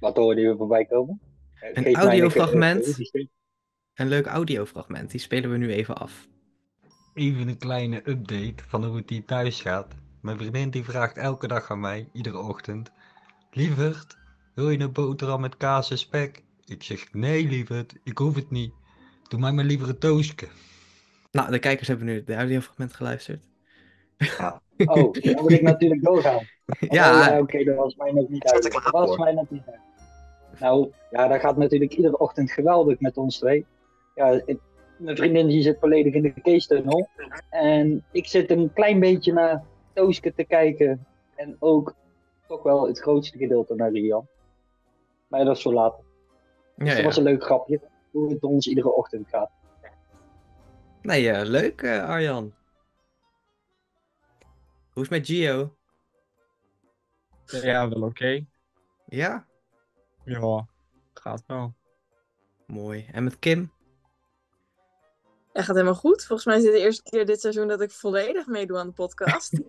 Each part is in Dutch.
Wat hoorde je voorbij komen? Een geef audiofragment. Een leuk audiofragment, die spelen we nu even af. Even een kleine update van hoe het hier thuis gaat. Mijn vriendin die vraagt elke dag aan mij, iedere ochtend. Lieverd, wil je een boterham met kaas en spek? Ik zeg, nee lieverd, ik hoef het niet. Doe mij maar liever een toastje. Nou, de kijkers hebben nu het audiofragment geluisterd. Oh, dan moet ik natuurlijk doorgaan. Ja, Oh, ja oké, dat was mij nog niet uit. Dat was mij nog niet uit. Nou, ja, dat gaat natuurlijk iedere ochtend geweldig met ons twee. Ja, ik- mijn vriendin die zit volledig in de case-tunnel. En ik zit een klein beetje naar Tooske te kijken. En ook toch wel het grootste gedeelte naar Rian. Maar dat is voor later. Dus ja, dat ja. was een leuk grapje. Hoe het ons iedere ochtend gaat. Nee, eh, leuk eh, Arjan. Hoe is het met Gio? Ja, wel oké. Ja, Ja, gaat wel. mooi. En met Kim? Ja, gaat helemaal goed. Volgens mij is dit de eerste keer dit seizoen dat ik volledig meedoe aan de podcast.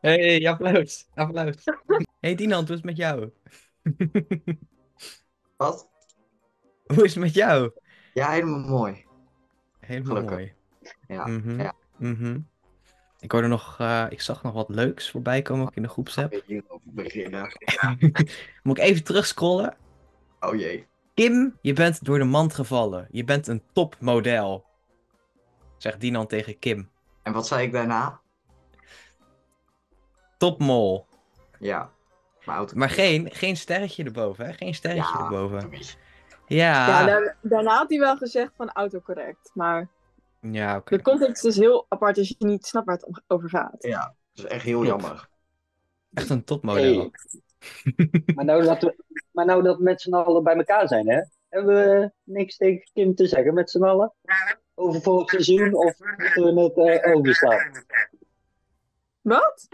Hey, applaus. Applaus. Hey Dinant, hoe is het met jou? Wat? Hoe is het met jou? Ja, helemaal mooi. Helemaal Gelukkig. mooi. Ja, Mhm, ja. mhm. Ik hoorde nog, eh, ik zag nog wat leuks voorbij komen ook in de groepsapp. hierover beginnen? Moet ik even terugscrollen? Oh jee. Kim, je bent door de mand gevallen. Je bent een topmodel. Zegt Dinant tegen Kim. En wat zei ik daarna? Topmol. Ja. Maar geen, geen sterretje erboven, hè? Geen sterretje Ja, erboven. Ja. Ja, daar- daarna had hij wel gezegd van autocorrect. Maar Ja, oké. de context is heel apart als je niet snapt waar het over gaat. Ja, dat is echt heel Klopt. jammer. Echt een topmodel. Hey. Maar nou dat we, maar nou dat we met z'n allen bij elkaar zijn, hè? Hebben we niks tegen Kim te zeggen met z'n allen? Over volgend seizoen of moeten we het eh, overstaan? Wat?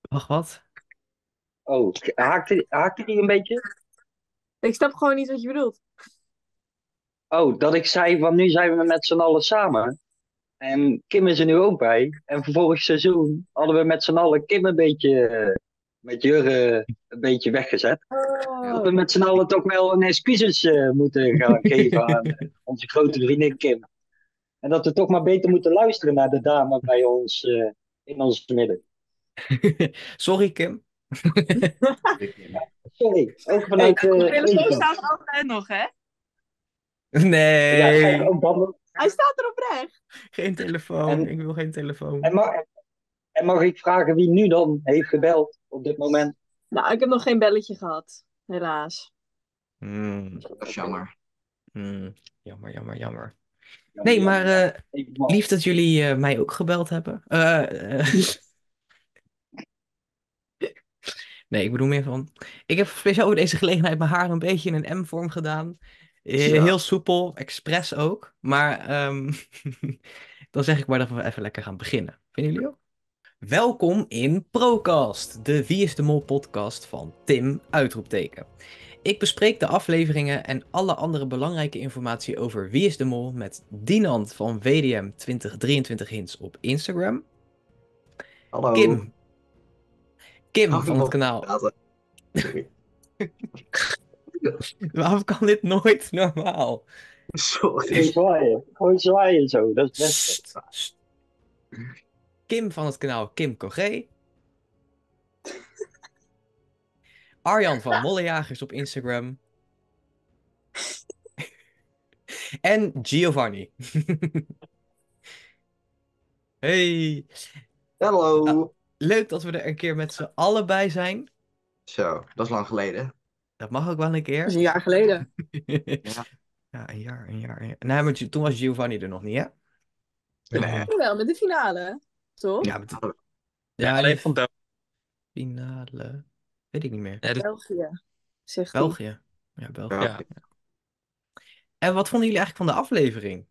Wacht, wat? Oh, haakte, haakte die een beetje? Ik snap gewoon niet wat je bedoelt. Oh, dat ik zei van nu zijn we met z'n allen samen. En Kim is er nu ook bij. En voor vorig seizoen hadden we met z'n allen Kim een beetje met Jurre een beetje weggezet. Dat we met z'n allen toch wel een excuses eh, moeten gaan geven aan eh, onze grote vriendin Kim. En dat we toch maar beter moeten luisteren naar de dame bij ons eh, in ons midden. Sorry, Kim. Sorry, ook Hey, vanuit de eh telefoon staat altijd nog, hè? Nee, Ja, ook. Hij staat er oprecht. geen telefoon. En- Ik wil geen telefoon. En mag, en mag ik vragen wie nu dan heeft gebeld op dit moment? Nou, ik heb nog geen belletje gehad. Helaas. Hmm, Dat is jammer. hmm. Jammer, jammer, jammer. Nee, maar eh, lief dat jullie eh, mij ook gebeld hebben. Eh. nee, ik bedoel meer van... Ik heb speciaal voor deze gelegenheid mijn haar een beetje in een M-vorm gedaan. Ja. Heel soepel, expres ook. Maar ehm, dan zeg ik maar dat we even lekker gaan beginnen. Vinden jullie ook? Welkom in Procast, de Wie is de Mol podcast van Tim Uitroepteken. Ik bespreek de afleveringen en alle andere belangrijke informatie over Wie is de Mol met Dinant van WDM 2023 Hints op Instagram. Hallo. Kim. Kim van het kanaal. Waarom kan dit nooit normaal? Gewoon Sorry. zwaaien. Gewoon zwaaien zo. Dat is best. Sst, sst. Kim van het kanaal Kim Cogé. Arjan van Mollejagers op Instagram. en Giovanni. hey, Hallo. leuk dat we er een keer met z'n allen bij zijn. Zo, dat is lang geleden. Dat mag ook wel een Dat keer. is een jaar geleden. Ja. ja, een jaar, een jaar. Een jaar. Nee, maar toen was Giovanni er nog niet, hè? Nee. Wel, met de finale. Toch? Ja, met Ja, ja, alleen die van Bel finale. Weet ik niet meer. ja, dus- België. Zegt. België. Ja, België. Ja. ja. En wat vonden jullie eigenlijk van de aflevering?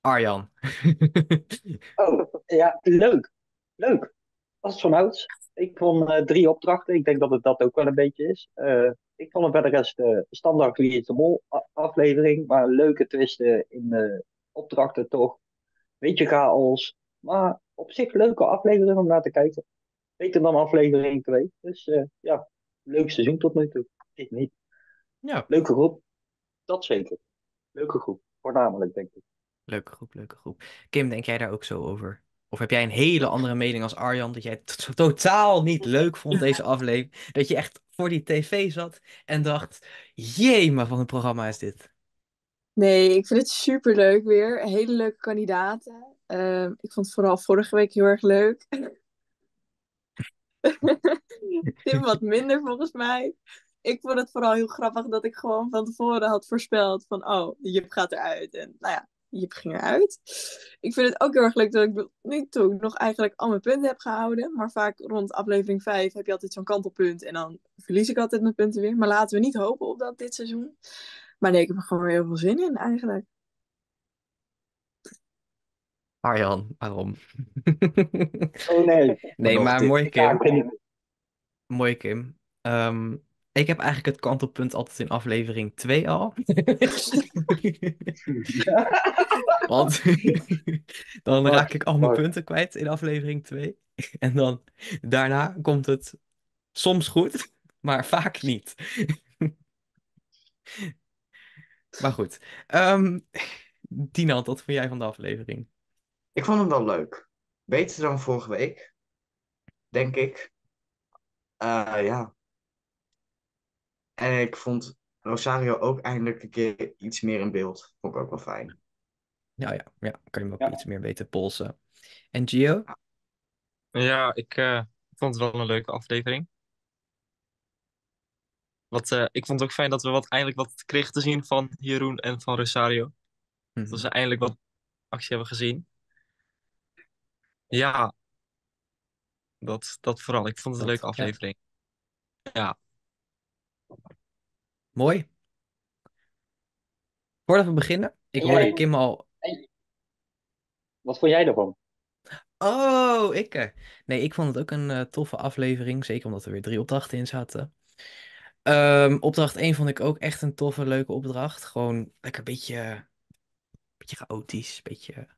Arjan. Oh, ja, leuk. Leuk. Als vanouds. Ik vond eh, drie opdrachten. Ik denk dat het dat ook wel een beetje is. Eh, ik vond het verder rest eh standaard Wie is de Mol a- aflevering. Maar leuke twisten in de opdrachten toch. Beetje chaos. Maar op zich leuke aflevering om naar te kijken. Beter dan aflevering 2. Dus eh, ja, Leuk seizoen tot nu toe. Ik niet. Ja, Leuke groep. Dat zeker. Leuke groep. Voornamelijk, denk ik. leuke groep, leuke groep. Kim, denk jij daar ook zo over? Of heb jij een hele andere mening als Arjan, dat jij het totaal niet leuk vond, deze aflevering? Dat je echt voor die tv zat en dacht, jee, maar van een programma is dit. Nee, ik vind het super leuk weer. Hele leuke kandidaten. Ehm, ik vond het vooral vorige week heel erg leuk. Tim wat minder volgens mij. Ik vond het vooral heel grappig dat ik gewoon van tevoren had voorspeld van oh, Jip gaat eruit. En nou ja, Jip ging eruit. Ik vind het ook heel erg leuk dat ik tot nu toe nog eigenlijk al mijn punten heb gehouden. Maar vaak rond aflevering 5 heb je altijd zo'n kantelpunt. En dan verlies ik altijd mijn punten weer. Maar laten we niet hopen op dat dit seizoen. Maar nee, ik heb er gewoon weer heel veel zin in eigenlijk. Arjan, waarom? Oh nee. Nee, maar dit- mooi Ja, Kim. ik weet niet. Mooi Kim. Ehm, ik heb eigenlijk het kantelpunt altijd in aflevering 2 al. Want dan raak ik al mijn punten kwijt in aflevering 2. En dan daarna komt het soms goed, maar vaak niet. Maar goed. Dinant, wat vond jij van de aflevering? Ik vond hem wel leuk. Beter dan vorige week. Denk ik. Eh, ja. En ik vond Rosario ook eindelijk een keer iets meer in beeld. Vond ik ook wel fijn. Ja, ja, ja, kan je hem ook Ja. iets meer weten polsen. En Gio? Ja, ik eh, vond het wel een leuke aflevering. Wat, eh, ik vond het ook fijn dat we wat, eindelijk wat kregen te zien van Jeroen en van Rosario. Mhm. Dat we eindelijk wat actie hebben gezien. Ja, dat, dat vooral. Ik vond het een Dat, leuke ja. aflevering. Ja, Mooi. Voordat we beginnen, ik En hoorde jij? Kim al. Wat vond jij ervan? Oh, ik. eh. Nee, ik vond het ook een eh, toffe aflevering. Zeker omdat er weer drie opdrachten in zaten. Ehm, opdracht 1 vond ik ook echt een toffe, leuke opdracht. Gewoon lekker een beetje, beetje chaotisch. Beetje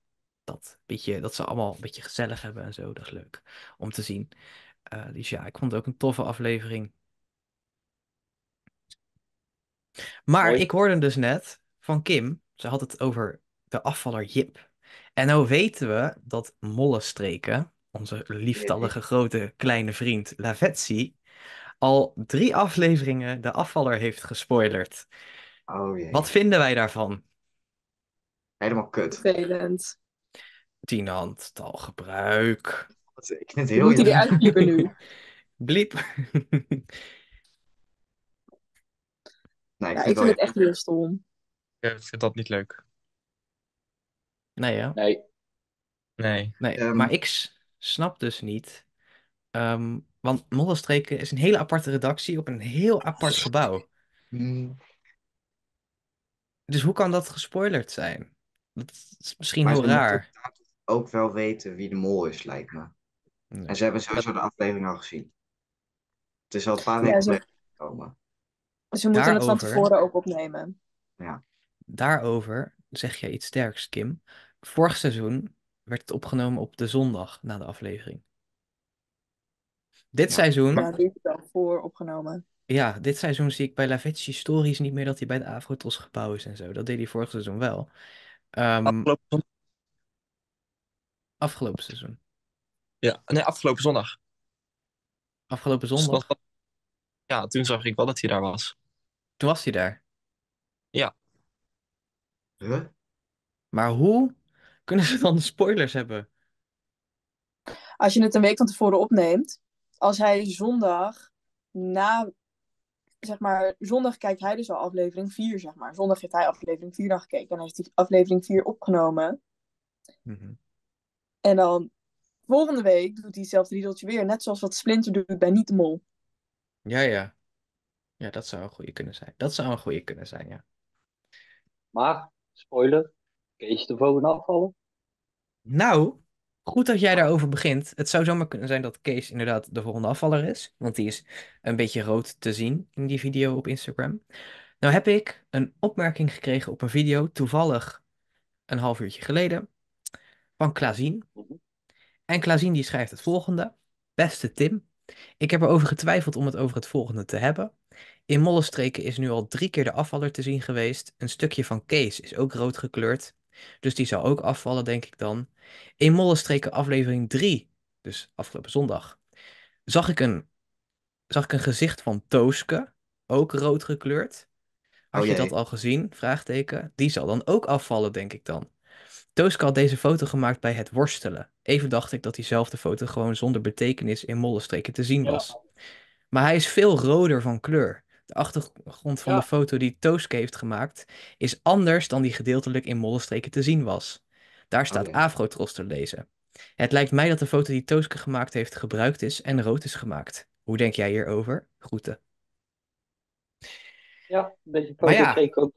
dat. Beetje, dat ze allemaal een beetje gezellig hebben en zo. Dat is leuk om te zien. Eh, dus ja, ik vond het ook een toffe aflevering. Maar ik hoorde dus net van Kim, ze had het over de afvaller Jip. En nou weten we dat Mollenstreken, onze lieftallige grote kleine vriend Lavetsi, al drie afleveringen de afvaller heeft gespoilerd. Oh jee. Wat vinden wij daarvan? Helemaal kut. Vervelend. Tienhand, taalgebruik. Ik vind het heel moet hij eruit piepen nu. Bliep. Nee, ik Ja, vind ik het vind wel het echt heel stom. ik vind dat niet leuk. Nee, ja. Nee. Nee. Nee, Ehm. maar ik snap dus niet. ehm, want Mollenstreken is een hele aparte redactie op een heel apart gebouw. Hmm, Dus hoe kan dat gespoilerd zijn? Dat is misschien Maar heel ze moeten raar. ook wel weten wie de mol is, lijkt me. Nee. En ze hebben sowieso de aflevering al gezien. Het is al een paar Ja, weken ze- geleden gekomen. Ze moeten het van tevoren ook opnemen. Daarover zeg jij iets sterks, Kim. Vorig seizoen werd het opgenomen op de zondag na de aflevering. Dit Ja. seizoen, Ja, die is voor opgenomen. ja, dit seizoen zie ik bij Lavetsi Stories niet meer dat hij bij de Afrotos gebouw is en zo. Dat deed hij vorig seizoen wel. Ehm, Afgelopen zondag. afgelopen seizoen. Ja, nee, afgelopen zondag. Afgelopen Dus zondag. Ja, toen zag ik wel dat hij daar was. Toen was hij daar. Huh? Maar hoe kunnen ze dan spoilers hebben? Als je het een week van tevoren opneemt, als hij zondag na, zeg maar, zondag kijkt hij dus al aflevering 4, zeg maar. Zondag heeft hij aflevering 4 dan gekeken en hij heeft die aflevering 4 opgenomen. Mhm. En dan volgende week doet hij hetzelfde riedeltje weer, net zoals wat Splinter doet bij Niet de Mol. Ja, ja. Ja, dat zou een goede kunnen zijn. Dat zou een goede kunnen zijn, ja. Maar, spoiler. Kees de Vogel afvallen? Nou, goed dat jij daarover begint. Het zou zomaar kunnen zijn dat Kees inderdaad de volgende afvaller is. Want die is een beetje rood te zien in die video op Instagram. Nou heb ik een opmerking gekregen op een video, toevallig een half uurtje geleden, van Klazien. En Klazien die schrijft het volgende. Beste Tim, Ik heb erover getwijfeld om het over het volgende te hebben. In Mollenstreken is nu al drie keer de afvaller te zien geweest. Een stukje van Kees is ook rood gekleurd. Dus die zou ook afvallen, denk ik dan. In Mollenstreken aflevering 3, dus afgelopen zondag, zag ik een, zag ik een gezicht van Tooske, ook rood gekleurd. Had Oh je dat al gezien? Vraagteken. Die zal dan ook afvallen, denk ik dan. Tooske had deze foto gemaakt bij het worstelen. Even dacht ik dat diezelfde foto gewoon zonder betekenis in Mollenstreken te zien Ja. was. Maar hij is veel roder van kleur. De achtergrond van Ja. de foto die Tooske heeft gemaakt is anders dan die gedeeltelijk in Mollenstreken te zien was. Daar staat jee. Afrotros te lezen. Het lijkt mij dat de foto die Tooske gemaakt heeft gebruikt is en rood is gemaakt. Hoe denk jij hierover? Groeten. Ja, deze Maar foto ja. kreeg ook.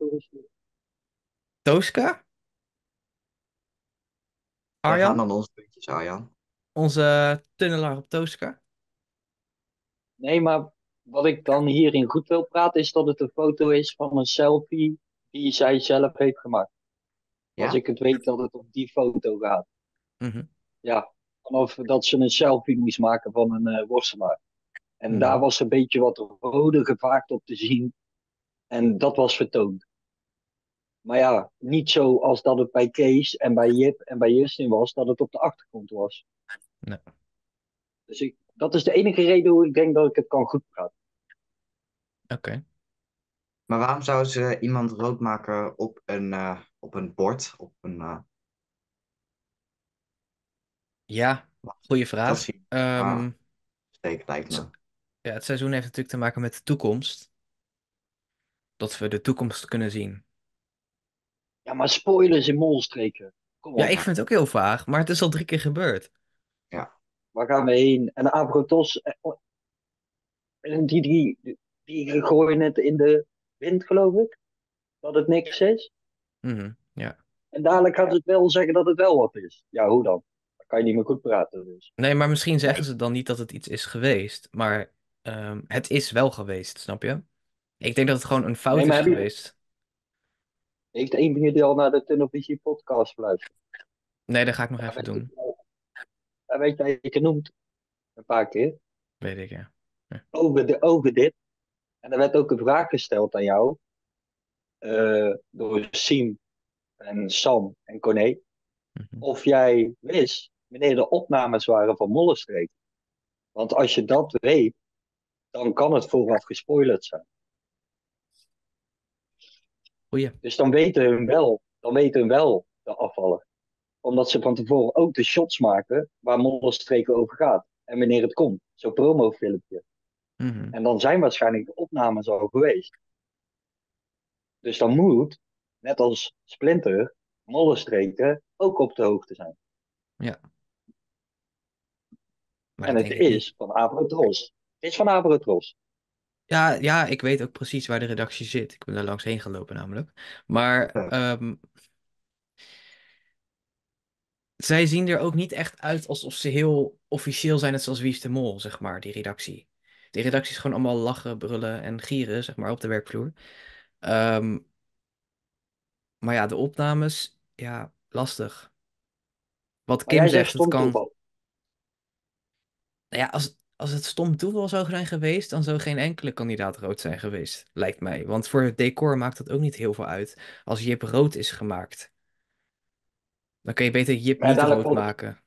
Tooske? Dan Arjan. Onze tunnelaar op Tooske? Nee, maar wat ik dan hierin goed wil praten, is dat het een foto is van een selfie die zij zelf heeft gemaakt. Ja? Als ik het weet dat het op die foto gaat. Mhm. Ja, vanaf dat ze een selfie moest maken van een eh worstelaar. En Mhm. daar was een beetje wat rode gevaakt op te zien. En dat was vertoond. Maar ja, niet zo als dat het bij Kees en bij Jip en bij Justin was, dat het op de achtergrond was. Nee. Dus ik, dat is de enige reden hoe ik denk dat ik het kan goed praten. Oké. Maar waarom zou ze iemand rood maken op een, eh, op een bord? Op een, eh, Ja, goede vraag. Ehm, steek lijkt me. ja, het seizoen heeft natuurlijk te maken met de toekomst. Dat we de toekomst kunnen zien. Ja, maar spoilers in molstreken. Kom op. Ja, ik vind het ook heel vaag, maar het is al drie keer gebeurd. Waar gaan we heen? En Abrotos, eh, oh, en die, die, die gooien het in de wind, geloof ik. Dat het niks is. Mhm, ja. En dadelijk gaan ze het wel zeggen dat het wel wat is. Ja, hoe dan? Dan kan je niet meer goed praten. Dus. Nee, maar misschien zeggen ze dan niet dat het iets is geweest, maar ehm, het is wel geweest, snap je? Ik denk dat het gewoon een fout Nee, is geweest. Heeft een van jullie al naar de Tunnelvisie podcast geluisterd? Nee, dat ga ik nog even doen. Ja, weet je, je genoemd. Een paar keer. Weet ik, ja. Over, de, over dit. En er werd ook een vraag gesteld aan jou. eh, door Siem en Sam en Corné. Mhm. Of jij wist wanneer de opnames waren van Mollenstreek. Want als je dat weet, dan kan het vooraf gespoilerd zijn. Goeie. Dus dan weten hun wel, dan weten hun wel de afvallen. Omdat ze van tevoren ook de shots maken waar Mollenstreek over gaat. En wanneer het komt. Zo'n promofilmpje. Mhm. En dan zijn waarschijnlijk de opnames al geweest. Dus dan moet, net als Splinter, Mollenstreken ook op de hoogte zijn. Maar en het ik niet. is van Avrotros. Het is van Avrotros. Ja, ja, ik weet ook precies waar de redactie zit. Ik ben daar langs heen gelopen namelijk. Maar ehm, zij zien er ook niet echt uit alsof ze heel officieel zijn, net zoals Wie is de Mol, zeg maar, die redactie. Die redactie is gewoon allemaal lachen, brullen en gieren, zeg maar, op de werkvloer. Ehm, maar ja, de opnames, ja, lastig. Wat Kim zegt, het kan... Nou ja, als, als het stom toeval zou zijn geweest, dan zou geen enkele kandidaat rood zijn geweest, lijkt mij. Want voor het decor maakt dat ook niet heel veel uit. Als Jip rood is gemaakt, dan kun je beter Jip Maar niet rood valt- maken.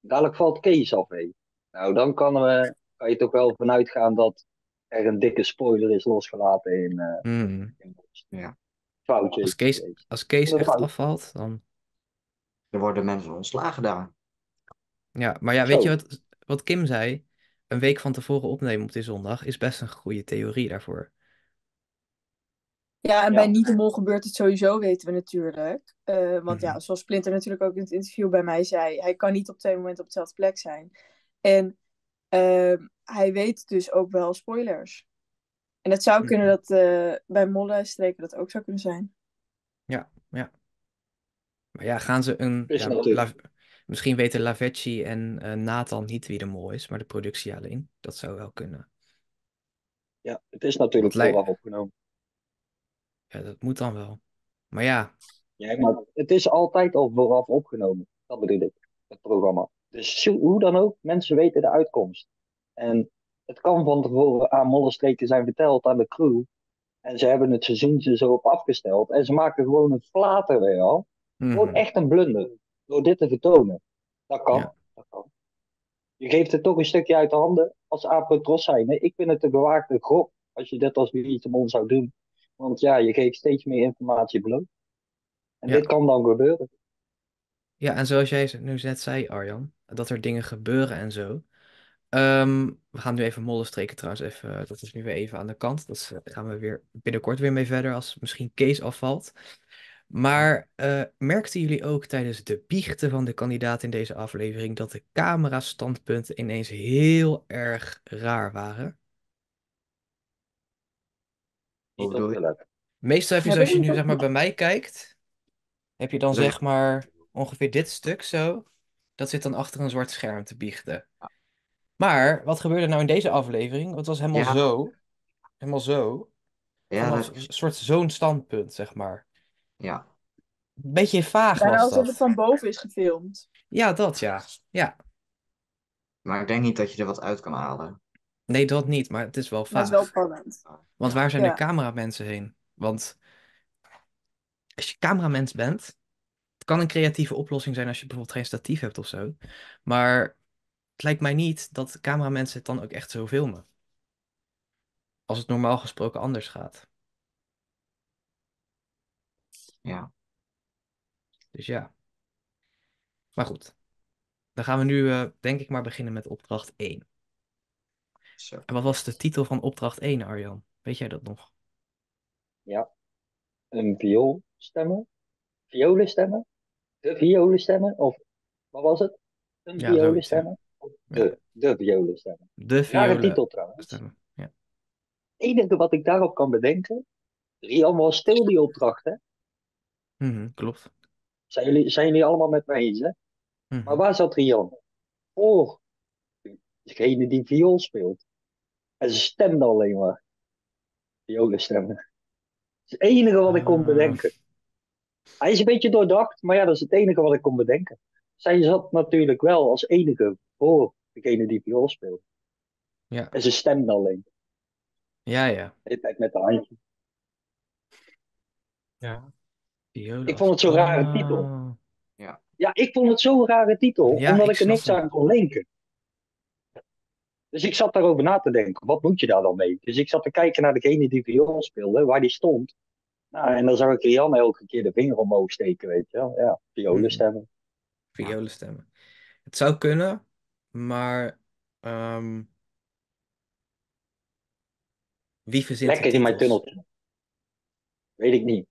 Dadelijk valt Kees af. hé. Nou, dan kan, we, kan je toch wel vanuit gaan dat er een dikke spoiler is losgelaten in, eh Hmm. in Ja. foutje. Als Kees, geweest. als Kees echt fout. afvalt, dan... Er worden mensen ontslagen daar. Ja, maar ja, weet Zo. je wat, wat Kim zei? Een week van tevoren opnemen op die zondag is best een goede theorie daarvoor. Ja, en Ja. bij Niet de Mol gebeurt het sowieso, weten we natuurlijk. Eh, want Mhm. ja, zoals Splinter natuurlijk ook in het interview bij mij zei, hij kan niet op twee momenten op dezelfde plek zijn. En ehm, hij weet dus ook wel spoilers. En het zou kunnen Mhm. dat eh, bij Mollenstreken dat ook zou kunnen zijn. Maar ja, gaan ze een... Is ja, misschien weten Lavetchi en eh, Nathan niet wie de mol is, maar de productie alleen. Dat zou wel kunnen. Ja, het is natuurlijk lijkt- vooraf opgenomen. Ja, dat moet dan wel. Maar ja, Ja, maar het is altijd al vooraf opgenomen. Dat bedoel ik, het programma. Dus hoe dan ook, mensen weten de uitkomst. En het kan van tevoren aan mollenstreken zijn verteld aan de crew. En ze hebben het seizoen er zo op afgesteld. En ze maken gewoon een flater weer al. Gewoon Mhm. echt een blunder. Door dit te vertonen. Dat kan. Ja. Dat kan. Je geeft het toch een stukje uit de handen als apotros zijn. Ik vind het een bewaakte gok als je dit als Mol zou doen. Want ja, je geeft steeds meer informatie bloot. En Ja. dit kan dan gebeuren. Ja, en zoals jij nu net zei, Arjan, dat er dingen gebeuren en zo. Ehm, we gaan nu even mollenstreken trouwens even, dat is nu weer even aan de kant. Dat daar gaan we weer binnenkort weer mee verder als misschien Kees afvalt. Maar eh, merkten jullie ook tijdens de biechten van de kandidaat in deze aflevering dat de camerastandpunten ineens heel erg raar waren? Meestal heb je, Ja, zoals je nu zeg maar bij mij kijkt, heb je dan Zeg- zeg maar ongeveer dit stuk zo. Dat zit dan achter een zwart scherm te biechten. Maar wat gebeurde nou in deze aflevering? Het was helemaal Ja. zo. Helemaal zo. Ja, dat- een soort zo'n standpunt, zeg maar. Ja. Een beetje vaag was alsof het dat. van boven is gefilmd. Ja, dat ja. Ja. Maar ik denk niet dat je er wat uit kan halen. Nee, dat niet, maar het is wel Maar het is wel vaag. spannend. Want waar zijn Ja. de cameramensen heen? Want als je cameramens bent, het kan een creatieve oplossing zijn als je bijvoorbeeld geen statief hebt of zo. Maar het lijkt mij niet dat cameramensen het dan ook echt zo filmen. Als het normaal gesproken anders gaat. Ja. Dus ja. Maar goed. Dan gaan we nu, eh, denk ik, maar beginnen met opdracht 1. Zo. En wat was de titel van opdracht 1, Arjan? Weet jij dat nog? Een viool stemmen? Violen stemmen? De violen stemmen? Of wat was het? Een Ja, violen ja. stemmen? Of de, de violen stemmen? De Rare titel trouwens. stemmen. Ja. Het enige wat ik daarop kan bedenken. Rian was stil die opdracht, hè? Mhm, klopt. Zijn jullie, zijn jullie allemaal met mij eens, hè? Mhm. Maar waar zat Rian? Voor degene die viool speelt. En ze stemde alleen maar. Violen stemmen. Dat is het enige wat ik kon Ah. bedenken. Hij is een beetje doordacht, maar ja, dat is het enige wat ik kon bedenken. Zij zat natuurlijk wel als enige voor degene die viool speelt. Ja. En ze stemde alleen. Ja, ja. De hele tijd met de handje. Ja. Ik vond het zo'n rare titel. Ja, ik vond het zo'n rare titel, Ja, omdat ik ik er niks het. aan kon linken. Dus ik zat daarover na te denken, wat moet je daar dan mee? Dus ik zat te kijken naar degene die viool speelde, waar die stond. Nou, en dan zag ik Rianne elke keer de vinger omhoog steken, weet je wel. Ja, violen Mhm. stemmen. Violen stemmen. Het zou kunnen, maar ehm, wie verzint Lekker in mijn tunneltje. Weet ik niet.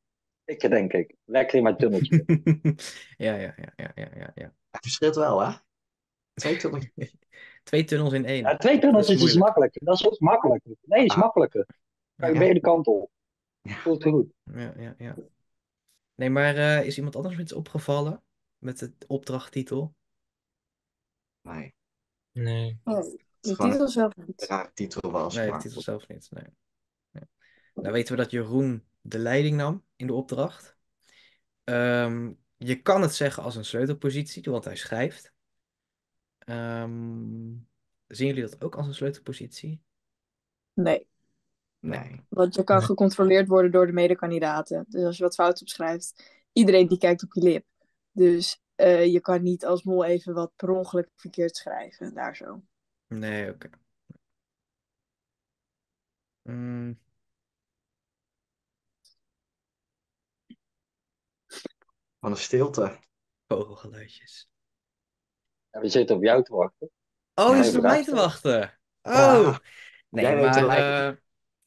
Ik denk ik. Lekker in mijn tunneltje. Ja, ja, ja, ja, ja, ja, ja. Het verschilt wel, hè? Twee tunneltjes. Twee tunnels in één. Ja, twee tunneltjes is, moeilijk. makkelijker. Dat is ook makkelijker. Nee, is Ah. makkelijker. Kan je Ja. beide kanten op. Ja. Voelt goed. Ja, ja, ja. Nee, maar eh, is iemand anders iets opgevallen met de opdrachttitel? Nee, Nee. Oh, is de titel zelf niet. rare titel was. Nee, de titel zelf niet. Nee. Nee. Nou weten we dat Jeroen de leiding nam in de opdracht. Ehm, je kan het zeggen als een sleutelpositie, want hij schrijft. Ehm, zien jullie dat ook als een sleutelpositie? Nee, Nee. want je kan Nee. gecontroleerd worden door de medekandidaten. Dus als je wat fout opschrijft, iedereen die kijkt op je lip. Dus eh, je kan niet als mol even wat per ongeluk verkeerd schrijven, daar zo. Nee, oké. Mm, Van een stilte. vogelgeluidjes. Ja, we zitten op jou te wachten. Oh, je zit op mij te wachten. Oh, Ja. nee, Jij maar eh,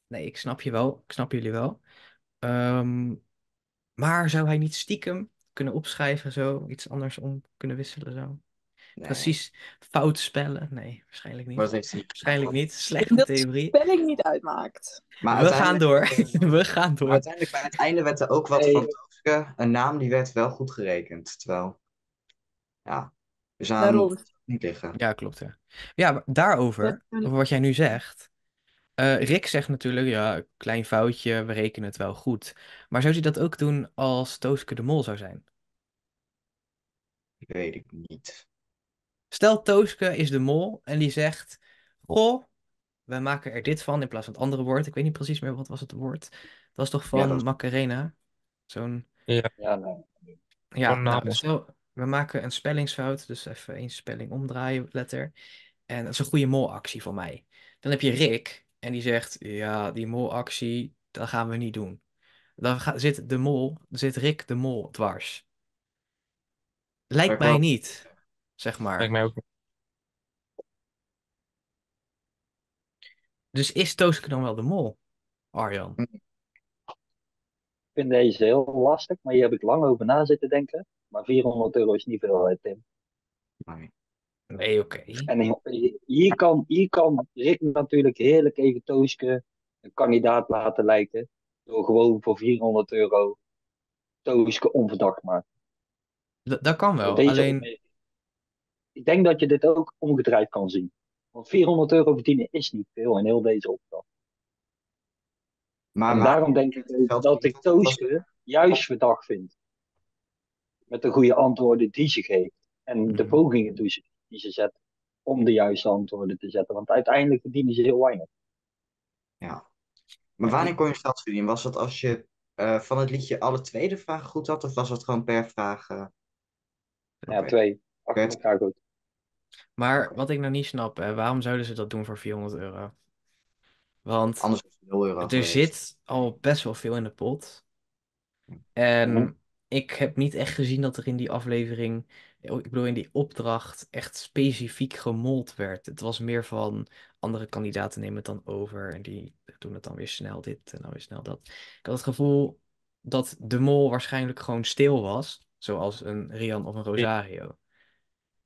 nee, ik snap je wel. Ik snap jullie wel. Ehm, maar zou hij niet stiekem kunnen opschrijven zo, iets anders om kunnen wisselen zo? Nee. Precies fout spellen? Nee, waarschijnlijk niet. Waarschijnlijk niet. Slechte denk dat de theorie. spelling niet uitmaakt. Maar We gaan door. We gaan Maar door. uiteindelijk bij het einde werd er ook wat Nee. van Een naam die werd wel goed gerekend. Terwijl, ja, dus aan Daarom. niet liggen. Ja, klopt. Ja, ja daarover, over wat jij nu zegt. eh, Rick zegt natuurlijk, ja, klein foutje, we rekenen het wel goed. Maar zou hij dat ook doen als Tooske de Mol zou zijn? Weet ik niet. Stel, Tooske is de mol en die zegt: Goh, we maken er dit van in plaats van het andere woord. Ik weet niet precies meer wat was het woord. Dat was toch van Ja, dat- Macarena? Zo'n Ja, nou, Ja, Gewoon nou, stel, we maken een spellingsfout, dus even één spelling omdraaien, letter. En dat is een goede molactie van mij. Dan heb je Rick, en die zegt, ja, die molactie, dat gaan we niet doen. Dan ga- zit de mol, zit Rick de mol dwars. Lijkt Lijkt mij wel- niet, zeg maar. Lijkt mij ook. Dus is Tooske dan wel de mol, Arjan? Ik vind deze heel lastig, maar hier heb ik lang over na zitten denken. Maar 400 euro is niet veel, hè, Tim. Nee. Nee, oké. En hier- kan, hier kan Rick natuurlijk heerlijk even Tooske een kandidaat laten lijken. Door gewoon voor 400 euro Tooske onverdacht te maken. D- Dat kan wel, Deze alleen... Ik denk dat je dit ook omgedraaid kan zien. Want 400 euro verdienen is niet veel in heel deze opdracht. Maar, en maar daarom denk ik dat ik dat het Tooske juist verdacht vind. Met de goede antwoorden die ze geeft. En de Mhm. pogingen die ze, die ze zet om de juiste antwoorden te zetten. Want uiteindelijk verdienen ze heel weinig. Ja. Maar wanneer kon je geld verdienen? Was dat als je eh, van het liedje alle tweede vragen goed had? Of was dat gewoon per vraag? eh? Ja, Oké. twee. Achter elkaar goed. Maar wat ik nou niet snap, hè, waarom zouden ze dat doen voor 400 euro? Want... Anders 0 euro Er geweest. zit al best wel veel in de pot. En ik heb niet echt gezien dat er in die aflevering, ik bedoel in die opdracht, echt specifiek gemold werd. Het was meer van andere kandidaten nemen het dan over en die doen het dan weer snel dit en dan weer snel dat. Ik had het gevoel dat de mol waarschijnlijk gewoon stil was, zoals een Rian of een Rosario.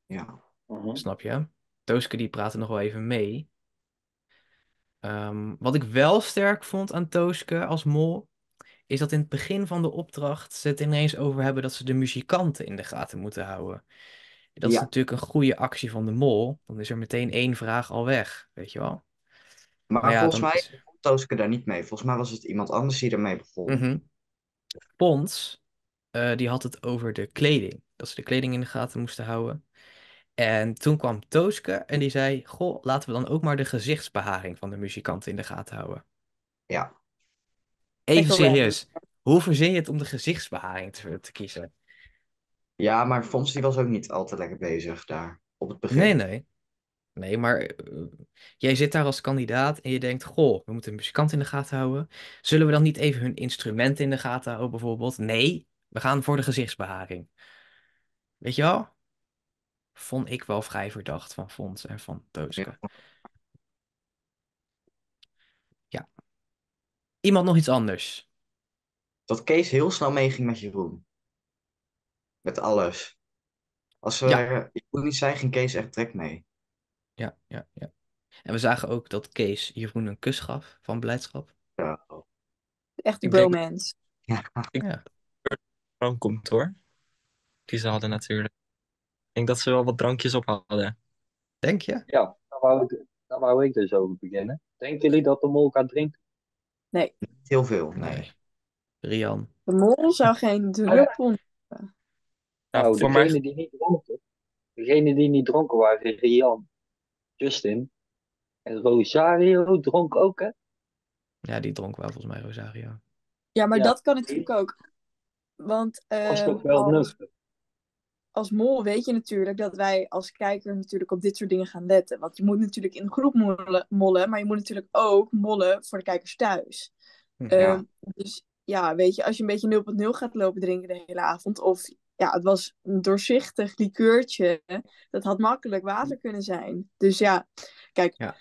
Ja. Mhm. Snap je? Tooske die praatte nog wel even mee. Ehm, wat ik wel sterk vond aan Tooske als mol, is dat in het begin van de opdracht ze het ineens over hebben dat ze de muzikanten in de gaten moeten houden. Dat is natuurlijk een goede actie van de mol. Dan is er meteen één vraag al weg, weet je wel? Maar Maar ja, volgens mij is- begon Tooske daar niet mee. Volgens mij was het iemand anders die ermee begon. Mhm. Pons, eh, die had het over de kleding. Dat ze de kleding in de gaten moesten houden. En toen kwam Tooske en die zei: Goh, laten we dan ook maar de gezichtsbeharing van de muzikanten in de gaten houden. Ja. Even serieus. Hoe verzin je het om de gezichtsbeharing te, te kiezen? Ja, maar Fons die was ook niet al te lekker bezig daar op het begin. Nee, nee. Nee, maar eh, jij zit daar als kandidaat en je denkt: Goh, we moeten een muzikant in de gaten houden. Zullen we dan niet even hun instrumenten in de gaten houden, bijvoorbeeld? Nee, we gaan voor de gezichtsbeharing. Weet je wel? Vond ik wel vrij verdacht van Fons en van Tooske. Ja. Iemand nog iets anders? Dat Kees heel snel meeging met Jeroen. Met alles. Als we Ja. er Jeroen niet zijn, ging Kees echt trek mee. Ja, ja, ja. En we zagen ook dat Kees Jeroen een kus gaf van blijdschap. Ja. Echt Ik denk- bromance. Ja. Frank komt hoor. Die ze hadden natuurlijk. Denk dat ze wel wat drankjes op hadden. Denk je? Ja, daar wou, ik, daar wou ik dus over beginnen. Denken jullie dat de mol gaat drinken? Niet heel veel, nee. Nee. Rian. De mol zou geen druppel... Ja, nou, voor degene mij die niet dronken, degene die niet dronken waren, Rian, Justin en Rosario dronk ook, hè? Ja, die dronk wel volgens mij Rosario. Ja, maar Ja. dat kan natuurlijk ook. Want Was ehm, toch wel als, nuchter. Als mol weet je natuurlijk dat wij als kijker natuurlijk op dit soort dingen gaan letten. Want je moet natuurlijk in de groep mollen, mollen maar je moet natuurlijk ook mollen voor de kijkers thuis. Hm. Ehm, dus ja, weet je, als je een beetje 0.0 gaat lopen drinken de hele avond. Of ja, het was een doorzichtig likeurtje. Dat had makkelijk water kunnen zijn. Dus ja, kijk. Ja.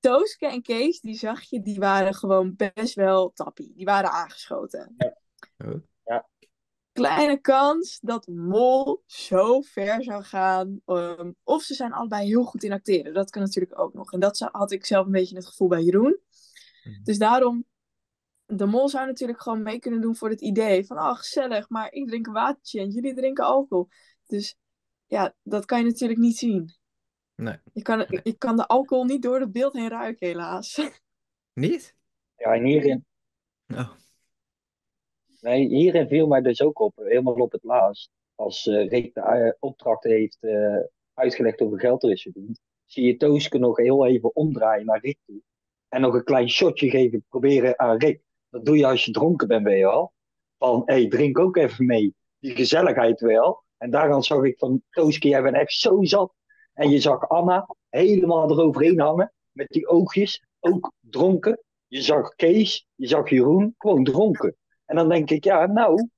Tooske en Kees, die zag je, die waren gewoon best wel tappie. Die waren aangeschoten. Oh. Kleine kans dat Mol zo ver zou gaan. ehm, of ze zijn allebei heel goed in acteren. Dat kan natuurlijk ook nog. En dat zou- had ik zelf een beetje het gevoel bij Jeroen. Mhm. Dus daarom, de mol zou natuurlijk gewoon mee kunnen doen voor het idee van, oh gezellig, maar ik drink een watertje en jullie drinken alcohol. Dus ja, dat kan je natuurlijk niet zien. Nee. Je kan, Nee. je kan de alcohol niet door het beeld heen ruiken, helaas. Niet? Ja, en hierin, Oh. Nee, hierin viel mij dus ook op, helemaal op het laatst. Als eh Rick de opdracht heeft eh, uitgelegd hoeveel geld er is verdiend, zie je Tooske nog heel even omdraaien naar Rick toe. En nog een klein shotje geven, proberen aan Rick. Dat doe je als je dronken bent, weet je wel. Van, hé, hey, drink ook even mee. Die gezelligheid wel. En daaraan zag ik van, Tooske, jij bent echt zo zat. En je zag Anna helemaal eroverheen hangen. Met die oogjes, ook dronken. Je zag Kees, je zag Jeroen, gewoon dronken. En dan denk ik, ja, nou,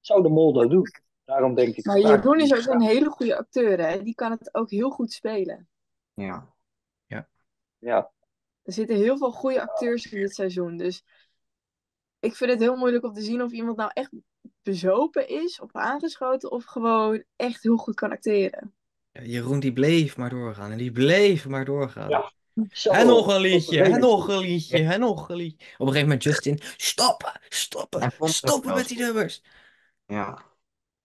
zou de mol dat doen? Daarom denk ik... Maar Jeroen is ook een hele goede acteur, hè? Die kan het ook heel goed spelen. Ja. Ja, Er zitten heel veel goede acteurs in dit seizoen. Dus ik vind het heel moeilijk om te zien of iemand nou echt bezopen is of aangeschoten of gewoon echt heel goed kan acteren. Ja, Jeroen die bleef maar doorgaan en die bleef maar doorgaan. Ja. Zo, En nog een liedje, en nog een liedje, en nog een liedje. Op een gegeven moment Justin, stoppen, stoppen, stoppen met die nummers. Ja.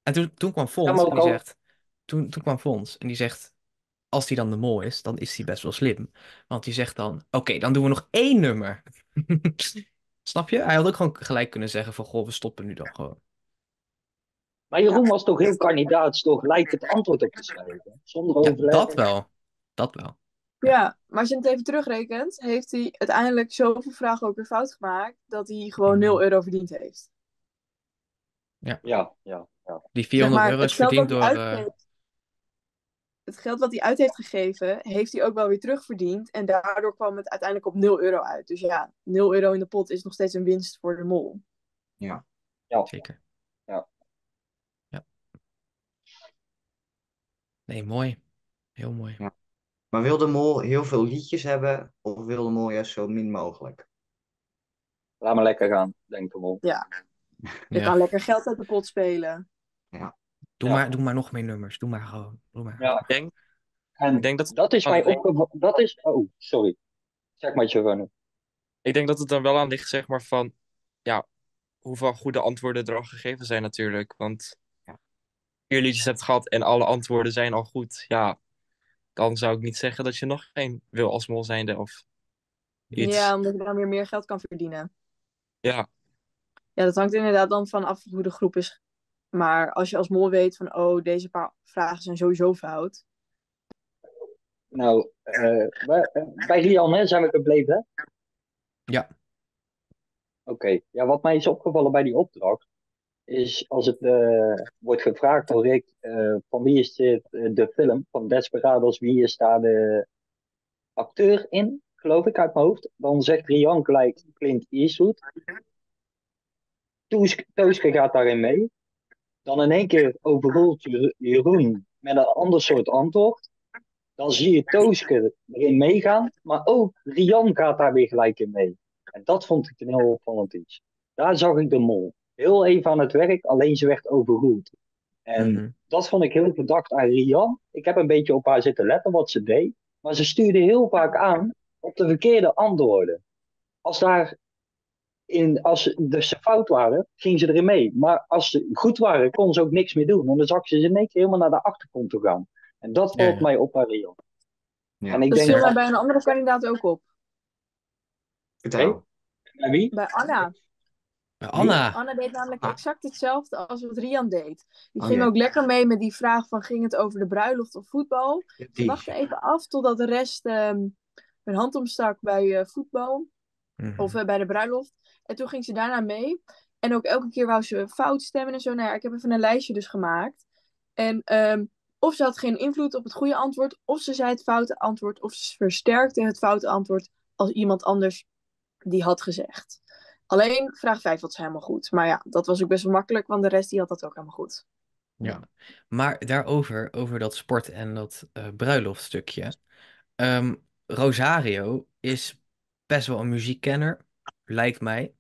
En toen, toen kwam Fons Ja, en die zegt, toen, toen kwam Fons en die zegt, als hij dan de mol is, dan is hij best wel slim. Want die zegt dan, oké, dan doen we nog één nummer. Snap je? Hij had ook gewoon gelijk kunnen zeggen van, goh, we stoppen nu dan gewoon. Maar Jeroen was toch heel kandidaat door gelijk het antwoord op te schrijven. Zonder Ja, overleg. dat wel. Dat wel. Ja, maar als je het even terugrekent, heeft hij uiteindelijk zoveel vragen ook weer fout gemaakt dat hij gewoon 0 euro verdiend heeft. Ja, ja, ja. Die Zeg 400 maar, euro het is geld verdiend wat door... hij eh, uitgeeft- Het geld wat hij uit heeft gegeven, heeft hij ook wel weer terugverdiend. En daardoor kwam het uiteindelijk op 0 euro uit. Dus ja, 0 euro in de pot is nog steeds een winst voor de mol. Ja. Zeker. Ja. Ja. Nee, mooi. Heel mooi. Ja. Maar wil de mol heel veel liedjes hebben of wil de mol juist zo min mogelijk? Laat maar lekker gaan, denk ik wel. Je Ja. kan lekker geld uit de pot spelen. Doe, Ja. maar, doe maar nog meer nummers. Doe maar gewoon. Doe maar. Ja. Ik denk, En ik denk dat, dat is Oh, mij nee. opgevallen. Dat is. Oh, sorry. Zeg maar, Giovanni. ik denk dat het dan wel aan ligt, zeg maar, van ja, hoeveel goede antwoorden er al gegeven zijn natuurlijk. Want Ja. vier liedjes hebt gehad en alle antwoorden zijn al goed. Ja, dan zou ik niet zeggen dat je nog geen wil als mol zijnde of iets. Ja, omdat je dan weer meer geld kan verdienen. Ja, Ja, dat hangt inderdaad dan van af hoe de groep is. Maar als je als mol weet van, oh, deze paar vragen zijn sowieso fout. Nou, eh, bij, eh, bij Rian hè, zijn we gebleven, hè? Ja. Oké. Ja, wat mij is opgevallen bij die opdracht, is als het eh, wordt gevraagd door Rick, eh, van wie is dit, eh, de film van Desperados, wie is daar de acteur in, geloof ik, uit mijn hoofd. Dan zegt Rian gelijk Clint Eastwood. Tooske gaat daarin mee. Dan in één keer overroelt Jer- Jeroen met een ander soort antwoord. Dan zie je Tooske erin meegaan, maar ook Rian gaat daar weer gelijk in mee. En dat vond ik een heel opvallend iets. Daar zag ik de mol. Heel even aan het werk, alleen ze werd overroeld. En Mhm. dat vond ik heel verdacht aan Rian. Ik heb een beetje op haar zitten letten wat ze deed. Maar ze stuurde heel vaak aan op de verkeerde antwoorden. Als daar in, als ze, dus ze fout waren, ging ze erin mee. Maar als ze goed waren, kon ze ook niks meer doen. En dan zag ze in één keer helemaal naar de achtergrond toe gaan. En dat valt ja. mij op aan Rian. Ja. En ik Dat denk, viel mij bij een andere kandidaat ook op. Vertel. bij wie? Bij Anna. Anna. Anna deed namelijk Ah. exact hetzelfde als wat Rian deed. Die Oh, ging ja. ook lekker mee met die vraag van ging het over de bruiloft of voetbal? Ze wachtte even af totdat de rest ehm hun hand omstak bij eh, voetbal Mhm. of eh, bij de bruiloft. En toen ging ze daarna mee. En ook elke keer wou ze fout stemmen en zo. Nou ja, ik heb even een lijstje dus gemaakt. En ehm, of ze had geen invloed op het goede antwoord, of ze zei het foute antwoord, of ze versterkte het foute antwoord als iemand anders die had gezegd. Alleen vraag 5 was helemaal goed. Maar ja, dat was ook best wel makkelijk, want de rest die had dat ook helemaal goed. Ja, maar daarover, over dat sport en dat eh bruiloftstukje. Ehm, Rosario is best wel een muziekkenner, lijkt mij.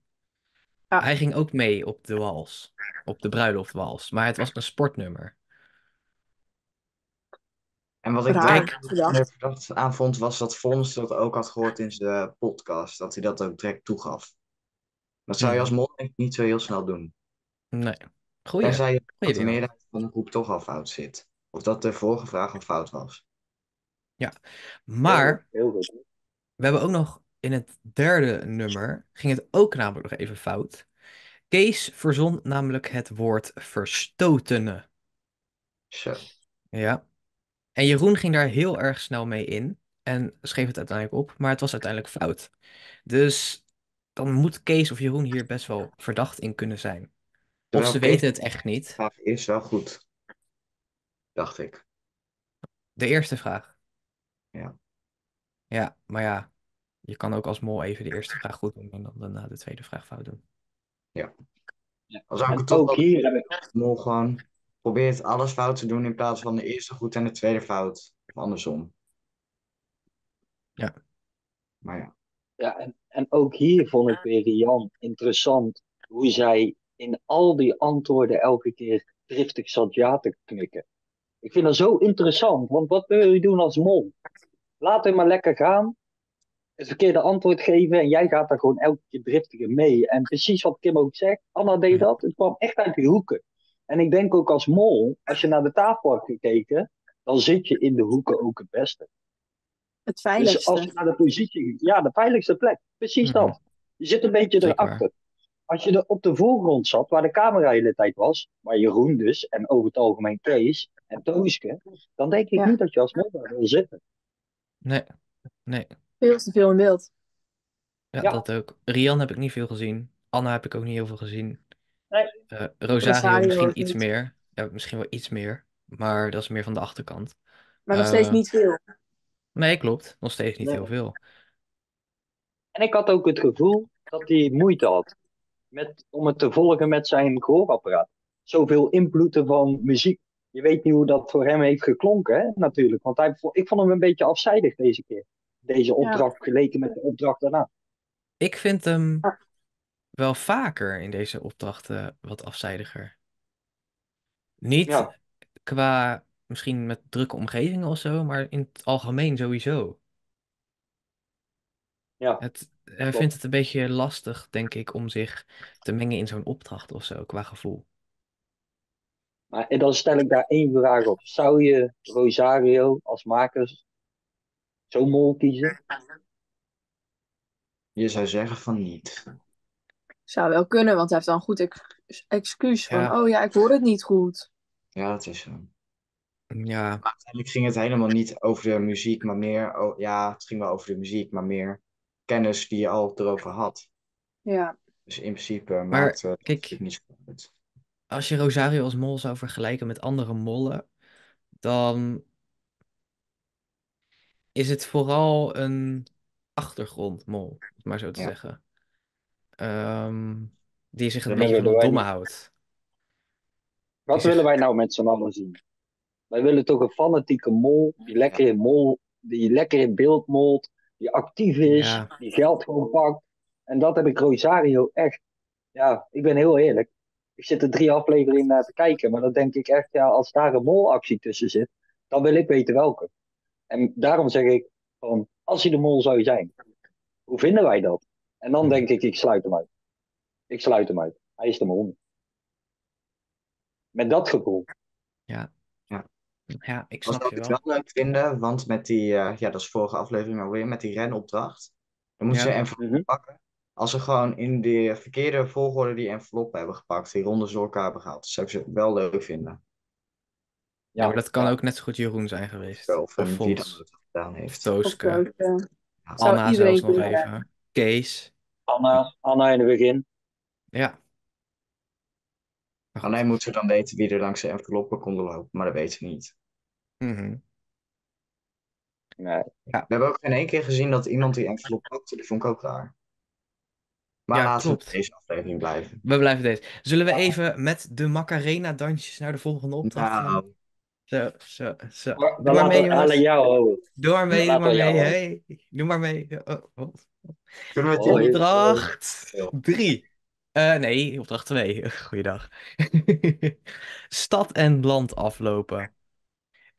Ja. Hij ging ook mee op de wals, op de bruiloftwals, maar het was een sportnummer. En wat ik Raar, verdacht. verdacht aan vond, was dat Fons dat ook had gehoord in zijn podcast. Dat hij dat ook direct toegaf. Dat zou je als mol denk ik niet zo heel snel doen. Nee, goeie. Tenzij je dat de meerderheid van de groep toch al fout zit. Of dat de vorige vraag al fout was. Maar Heel goed. we hebben ook nog in het derde nummer, ging het ook namelijk nog even fout. Kees verzon namelijk het woord verstotene. Zo. Ja. En Jeroen ging daar heel erg snel mee in. en schreef het uiteindelijk op, maar het was uiteindelijk fout. Dus dan moet Kees of Jeroen hier best wel verdacht in kunnen zijn. Of Terwijl ze Kees- weten het echt niet. Vraag is wel goed. Dacht ik. De eerste vraag. Ja. Ja, maar ja, je kan ook als mol even de eerste vraag goed doen en dan daarna de tweede vraag fout doen. Ik het toch ook wel hier heb ik, mol gewoon probeert alles fout te doen in plaats van de eerste goed en de tweede fout. Of andersom. Ja. Maar ja. Ja, en, en ook hier vond ik weer Rian interessant hoe zij in al die antwoorden elke keer driftig zat ja te knikken. Ik vind dat zo interessant, want wat wil je doen als mol? Laat hem maar lekker gaan, het verkeerde antwoord geven en jij gaat daar gewoon elke keer driftiger mee. En precies wat Kim ook zegt, Anna deed dat, het kwam echt uit die hoeken. En ik denk ook als mol, als je naar de tafel hebt gekeken, dan zit je in de hoeken ook het beste. Het Dus veiligste. als je naar de positie, ja, de veiligste plek, precies Mhm. dat. Je zit een beetje Zeker erachter. Als je er op de voorgrond zat, waar de camera de hele tijd was, waar Jeroen dus, en over het algemeen Kees en Tooske, dan denk ik Ja. niet dat je als daar wil zitten. Nee, nee. Veel te veel in beeld. Ja, Ja. dat ook. Rian heb ik niet veel gezien. Anna heb ik ook niet heel veel gezien. Nee. Eh, Rosario Rosario misschien iets niet. meer. Ja, misschien wel iets meer. Maar dat is meer van de achterkant. Maar nog steeds Eh, niet veel. Nee, klopt. Nog steeds niet Nee. heel veel. En ik had ook het gevoel dat hij moeite had met, om het te volgen met zijn gehoorapparaat. Zoveel invloeden van muziek. Je weet niet hoe dat voor hem heeft geklonken, hè, natuurlijk. Want hij, ik vond hem een beetje afzijdig deze keer. Deze opdracht geleken met de opdracht daarna. Ik vind hem wel vaker in deze opdrachten wat afzijdiger. Niet Ja. qua misschien met drukke omgevingen of zo, maar in het algemeen sowieso. Ja, Het, hij klopt. vindt het een beetje lastig, denk ik, om zich te mengen in zo'n opdracht of zo, qua gevoel. Maar en dan stel ik daar één vraag op. Zou je Rosario als maker zo'n mol kiezen? Je zou zeggen van niet. Zou wel kunnen, want hij heeft dan een goed ex- excuus van, Ja. oh ja, ik hoor het niet goed. Ja, dat is zo. Ja, Maar uiteindelijk ging het helemaal niet over de muziek, maar meer... Oh, ja, het ging wel over de muziek, maar meer kennis die je al erover had. Ja, Dus in principe maakt het kijk- niet zo uit. als je Rosario als mol zou vergelijken met andere mollen, dan is het vooral een achtergrondmol, om het maar zo te Ja. zeggen. Ehm, die zich een beetje maar van domme niet. houdt. Wat Die zich- willen wij nou met z'n allen zien? Wij willen toch een fanatieke mol, die lekker in mol, die lekker in beeld molt, die actief is, Ja. die geld gewoon pakt. En dat heb ik Rosario echt. Ja, ik ben heel eerlijk. Ik zit er drie afleveringen naar te kijken, maar dan denk ik echt, ja, als daar een molactie tussen zit, dan wil ik weten welke. En daarom zeg ik van, als hij de mol zou zijn, hoe vinden wij dat? En dan denk ik, ik sluit hem uit. Ik sluit hem uit. Hij is de mol. Met dat gevoel. Ja, ik Dan snap je ik het wel. wel leuk vinden, want met die, eh, ja, dat is vorige aflevering alweer, met die renopdracht. Dan moeten Ja. ze envelop Mhm. pakken. Als ze gewoon in de verkeerde volgorde die envelop hebben gepakt, die rondes door elkaar hebben gehaald, zou ik ze wel leuk vinden. Ja, maar dat kan ja. ook net zo goed Jeroen zijn geweest. Of, Of Fons. ook gedaan heeft. of Tooske. Ja. Zou Anna zelfs nog even. Kees. Anna, Anna in het begin. Ja. Alleen moeten ze dan weten wie er langs de enveloppen konden lopen, maar dat weten ze niet. Mhm. Nee. We hebben ook geen één keer gezien dat iemand die envelop pakte, die vond ik ook raar. Maar Ja, laten we klopt. deze aflevering blijven. We blijven deze. Zullen we even met de Macarena-dansjes naar de volgende opdracht gaan? Nou, Zo, zo, zo. Maar, Doe maar mee, we jongens. aan jou houden. Doe maar mee, doe Laten maar we mee. jou houden. Hey, doe maar mee. Oh, oh. kunnen we het Oh, Opdracht heel. 3. nee, opdracht 2. Goeiedag. Stad en land aflopen.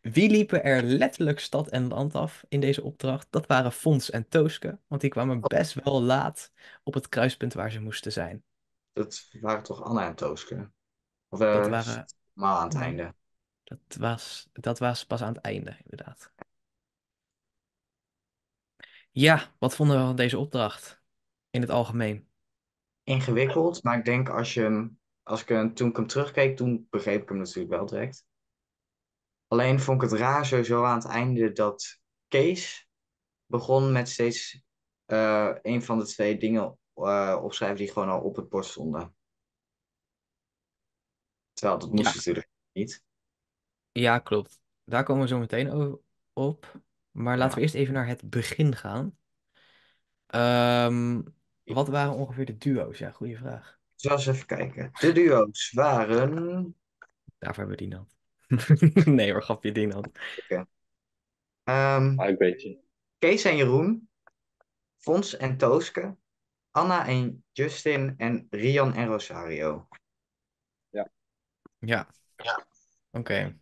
Wie liepen er letterlijk stad en land af in deze opdracht? Dat waren Fons en Tooske, want die kwamen best wel laat op het kruispunt waar ze moesten zijn. Dat waren toch Anna en Tooske? Of eh, Dat waren, maar aan het einde. dat was, dat was pas aan het einde, inderdaad. Ja, wat vonden we van deze opdracht in het algemeen? Ingewikkeld, maar ik denk als je hem, als ik hem, toen ik hem terugkeek, toen begreep ik hem natuurlijk wel direct. Alleen vond ik het raar sowieso aan het einde dat Kees begon met steeds eh, een van de twee dingen eh, opschrijven die gewoon al op het bord stonden. Terwijl dat moest Ja. natuurlijk niet. Ja, klopt. Daar komen we zo meteen op. Maar laten we eerst even naar het begin gaan. Ehm, wat waren ongeveer de duo's? Ja, goede vraag. Zal eens even kijken. De duo's waren Daarvoor hebben we Dinant. Nee hoor, grapje Dinant. ehm, Maar ik weet het. Kees en Jeroen, Fons en Tooske, Anna en Justin en Rian en Rosario. Ja. Oké.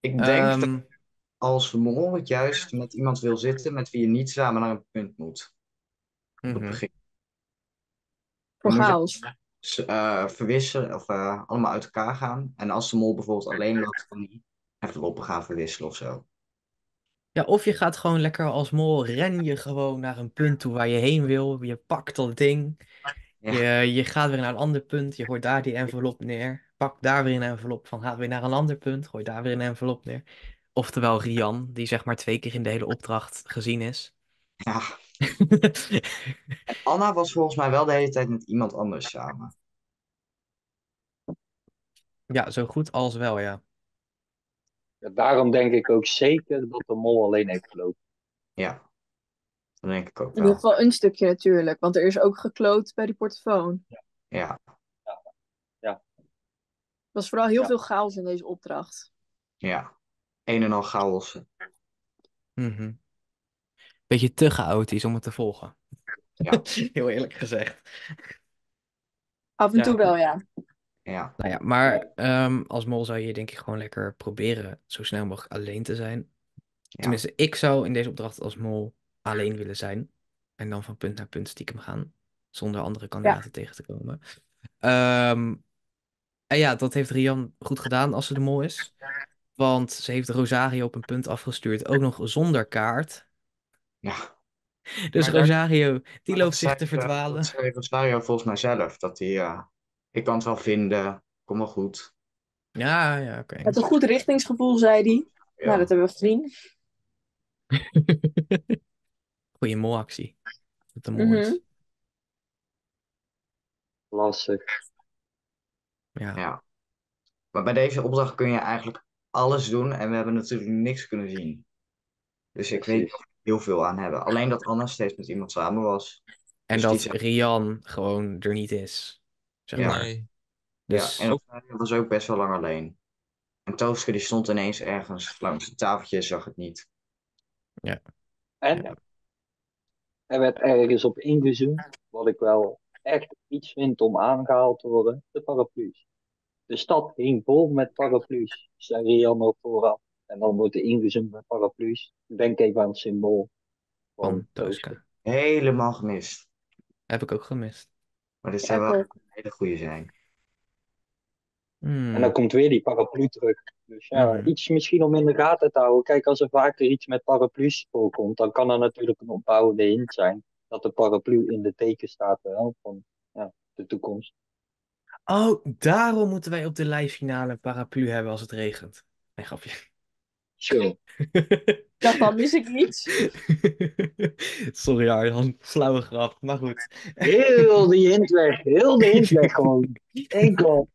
Ik denk dat Ehm, als mol juist met iemand wil zitten met wie je niet samen naar een punt moet. Op het mhm. begin. Voor Dan je eh, verwisselen of eh, allemaal uit elkaar gaan. En als de mol bijvoorbeeld alleen loopt, kan hij enveloppen gaan verwisselen of zo. Ja, of je gaat gewoon lekker als mol, ren je gewoon naar een punt toe waar je heen wil. Je pakt dat ding. Ja. Je, je gaat weer naar een ander punt. Je gooit daar die envelop neer. Pak daar weer een envelop van. Gaat weer naar een ander punt. Gooi daar weer een envelop neer. Oftewel Rian, die zeg maar twee keer in de hele opdracht gezien is. Ja. En Anna was volgens mij wel de hele tijd met iemand anders samen. Ja, zo goed als wel, ja. Ja, daarom denk ik ook zeker dat de mol alleen heeft gelopen. Ja, dat denk ik ook In ieder geval een stukje natuurlijk, want er is ook gekloot bij die portofoon. Ja, Er was vooral heel Ja. veel chaos in deze opdracht. ja. Een en al chaos. Mhm. Beetje te chaotisch om het te volgen. Ja. Heel eerlijk gezegd. Af en Ja. toe wel, ja. Ja, Nou ja, maar ehm, als mol zou je denk ik gewoon lekker proberen zo snel mogelijk alleen te zijn. ja. Tenminste, ik zou in deze opdracht als mol alleen willen zijn. En dan van punt naar punt stiekem gaan. Zonder andere kandidaten tegen te komen. Ehm, en ja, dat heeft Rian goed gedaan als ze de mol is. Want ze heeft Rosario op een punt afgestuurd. Ook nog zonder kaart. Ja. Dus Maar daar- Rosario, die Maar loopt zich zei, te eh, verdwalen. Dat zei Rosario volgens mij zelf. Dat hij, ja, ik kan het wel vinden. Kom wel goed. Ja, ja, oké. Met een goed richtingsgevoel, zei hij. Ja. Nou, dat hebben we gezien. Goeie molactie. Dat mol Mhm. is. Lastig. Ja. Ja. Maar bij deze opdracht kun je eigenlijk alles doen en we hebben natuurlijk niks kunnen zien. Dus ik weet niet of heel veel aan hebben. Alleen dat Anna steeds met iemand samen was. En Dus dat zei- Rian gewoon er niet is. Zeg Ja. maar. Nee. Dus Ja, en Rosario was ook best wel lang alleen. En Tooske die stond ineens ergens langs het tafeltje, zag het niet. En er werd ergens op ingezoomd, wat ik wel echt iets vind om aangehaald te worden, de paraplu's. De stad hing vol met paraplu's, zei Rian ook vooraf. En dan wordt er ingezoomd met paraplu's. Denk even aan het symbool van. Tooske. Helemaal gemist. Heb ik ook gemist. Maar dit Ja, zou wel een hele goede zijn. Hmm. En dan komt weer die paraplu terug. Dus ja, Mhm. iets misschien om in de gaten te houden. Kijk, als er vaker iets met paraplu's voorkomt, dan kan er natuurlijk een opbouwende hint zijn dat de paraplu in de teken staat wel, van ja, de toekomst. Oh, daarom moeten wij op de live finale een paraplu hebben als het regent. Nee, grapje. Dan mis ik iets. Sorry Arjan, flauwe grap, maar goed. Heel die hint weg, heel de hint weg gewoon. Enkel.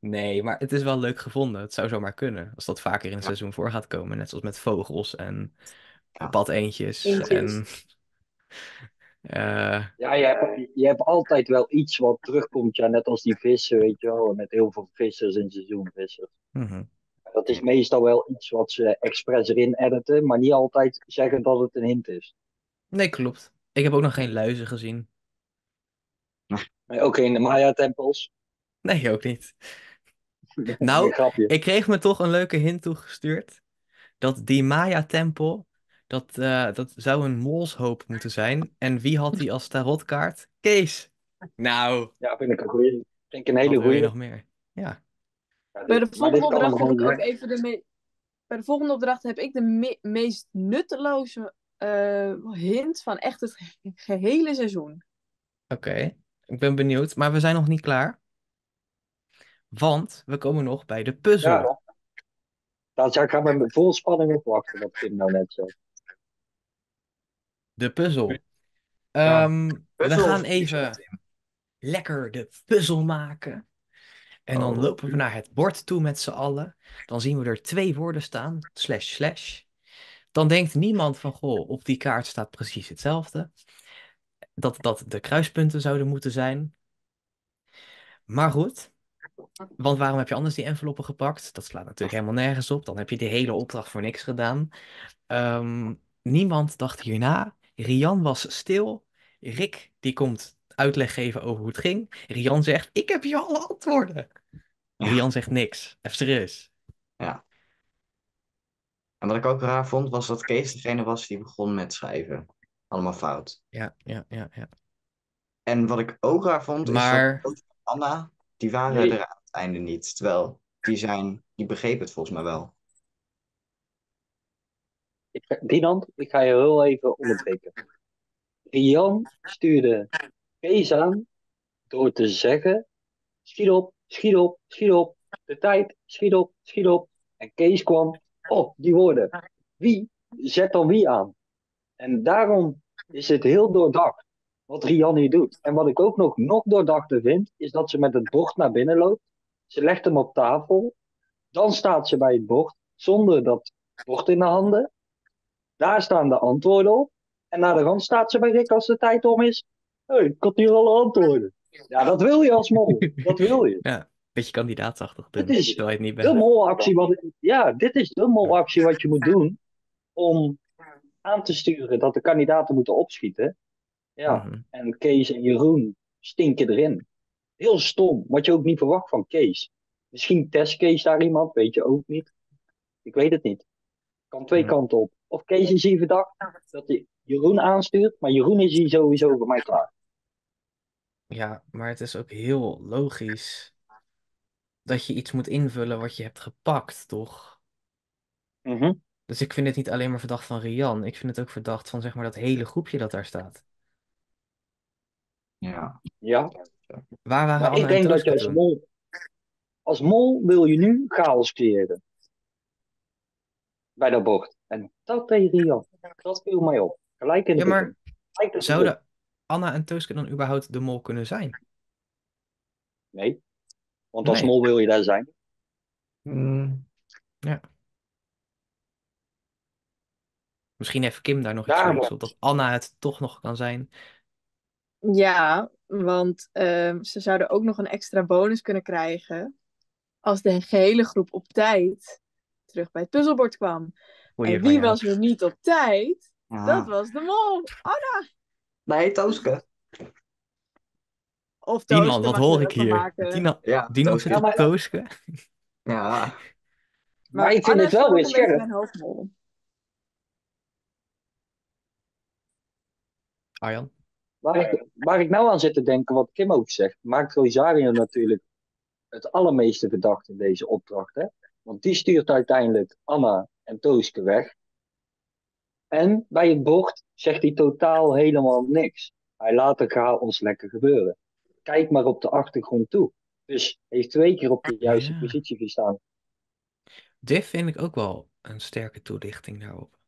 Nee, maar het is wel leuk gevonden. Het zou zomaar kunnen. Als dat vaker in het seizoen voor gaat komen. Net zoals met vogels en Ja. padeentjes. En, eh, Ja, je hebt, je hebt altijd wel iets wat terugkomt, ja, net als die vissen, weet je wel, met heel veel vissers in seizoenvissers. mhm. Dat is meestal wel iets wat ze expres erin editen, maar niet altijd zeggen dat het een hint is. Nee, klopt. Ik heb ook nog geen luizen gezien. Maar Ook in de Maya-tempels. Nee, ook niet. Nou. Ik kreeg me toch een leuke hint toegestuurd. Dat die Maya-tempel, dat, eh, dat zou een molshoop moeten zijn. En wie had die als tarotkaart? Kees. Nou, Ja, vind ik een goeie. Vind ik een hele goeie. nog meer? Ja. Ja, Bij de volgende opdracht heb ik ook even de me- Bij de volgende opdracht heb ik de me- meest nutteloze eh, hint van echt het ge- gehele seizoen. Oké, ik ben benieuwd. Maar we zijn nog niet klaar. Want we komen nog bij de puzzel. Ja, Daar zou ik gaan met vol spanning op wachten, wat Tim nou net zei. De puzzel. Ja, Ehm, we gaan even lekker de puzzel maken. En dan Oh. lopen we naar het bord toe met z'n allen. Dan zien we er twee woorden staan, slash slash. Dan denkt niemand van, goh, op die kaart staat precies hetzelfde. Dat dat de kruispunten zouden moeten zijn. Maar goed, want waarom heb je anders die enveloppen gepakt? Dat slaat natuurlijk helemaal nergens op. Dan heb je die hele opdracht voor niks gedaan. Ehm, niemand dacht hierna. Rian was stil. Rick, die komt uitleg geven over hoe het ging. Rian zegt, ik heb hier alle antwoorden. Ja. Rian zegt niks. Even serieus. En wat ik ook raar vond, was dat Kees degene was die begon met schrijven. Allemaal fout. Ja, ja, ja, ja. En wat ik ook raar vond, is Maar- dat Toos en Anna, die waren Nee. er aan het einde niet. Terwijl, die zijn, die begrepen het volgens mij wel. Ik ik ga je heel even onderbreken. Rian stuurde Kees aan door te zeggen: schiet op, schiet op, schiet op. De tijd, schiet op, schiet op. En Kees kwam op die woorden. Wie zet dan wie aan? En daarom is het heel doordacht wat Rian hier doet. En wat ik ook nog, nog doordachter vind, is dat ze met het bord naar binnen loopt. Ze legt hem op tafel. Dan staat ze bij het bord zonder dat bord in de handen. Daar staan de antwoorden op. En naar de rand staat ze bij Rick als de tijd om is. Hé, ik had hier alle antwoorden. Ja, dat wil je als mol. Dat wil je. Beetje kandidaatachtig doen, Het is het niet De molactie wat, ja, dit is de molactie wat je moet doen om aan te sturen dat de kandidaten moeten opschieten. Ja, Mhm. en Kees en Jeroen stinken erin. Heel stom, wat je ook niet verwacht van Kees. Misschien test Kees daar iemand, weet je ook niet. Ik weet het niet. Kan twee Ja. kanten op. Of Kees is hier verdacht dat hij Jeroen aanstuurt, maar Jeroen is hier sowieso voor mij klaar. Ja, maar het is ook heel logisch dat je iets moet invullen wat je hebt gepakt, toch? Mhm. Dus ik vind het niet alleen maar verdacht van Rian. Ik vind het ook verdacht van zeg maar dat hele groepje dat daar staat. Ja. Ja, Waar waren maar Anne ik en denk dat je als mol, als mol wil je nu chaos creëren. Bij dat bord. En dat deed Rian. Dat viel mij op. Gelijk in de Ja, maar de zouden Anna en Tooske dan überhaupt de mol kunnen zijn? Nee. Want als Nee. mol wil je daar zijn. Mm, Misschien heeft Kim daar nog iets op, dat Anna het toch nog kan zijn. Ja, want ehm, ze zouden ook nog een extra bonus kunnen krijgen als de gehele groep op tijd terug bij het puzzelbord kwam. En wie was er niet op tijd? ja. Dat was de mol. Anna! Nee, Tooske. Of Die Tooske man, wat hoor ik hier? na- Ja, Tooske. zit Ja, op maar- Tooske? Ja. Maar ik vind Anna het wel weer scherp. Arjan? Waar ik, waar ik nou aan zit te denken, wat Kim ook zegt, maakt Rosario natuurlijk het allermeeste verdacht in deze opdracht. Hè? Want die stuurt uiteindelijk Anna en Tooske weg. En bij het bord zegt hij totaal helemaal niks. Hij laat de chaos lekker gebeuren. Kijk maar op de achtergrond toe. Dus hij heeft twee keer op de juiste Ja. positie gestaan. Dit vind ik ook wel een sterke toelichting daarop.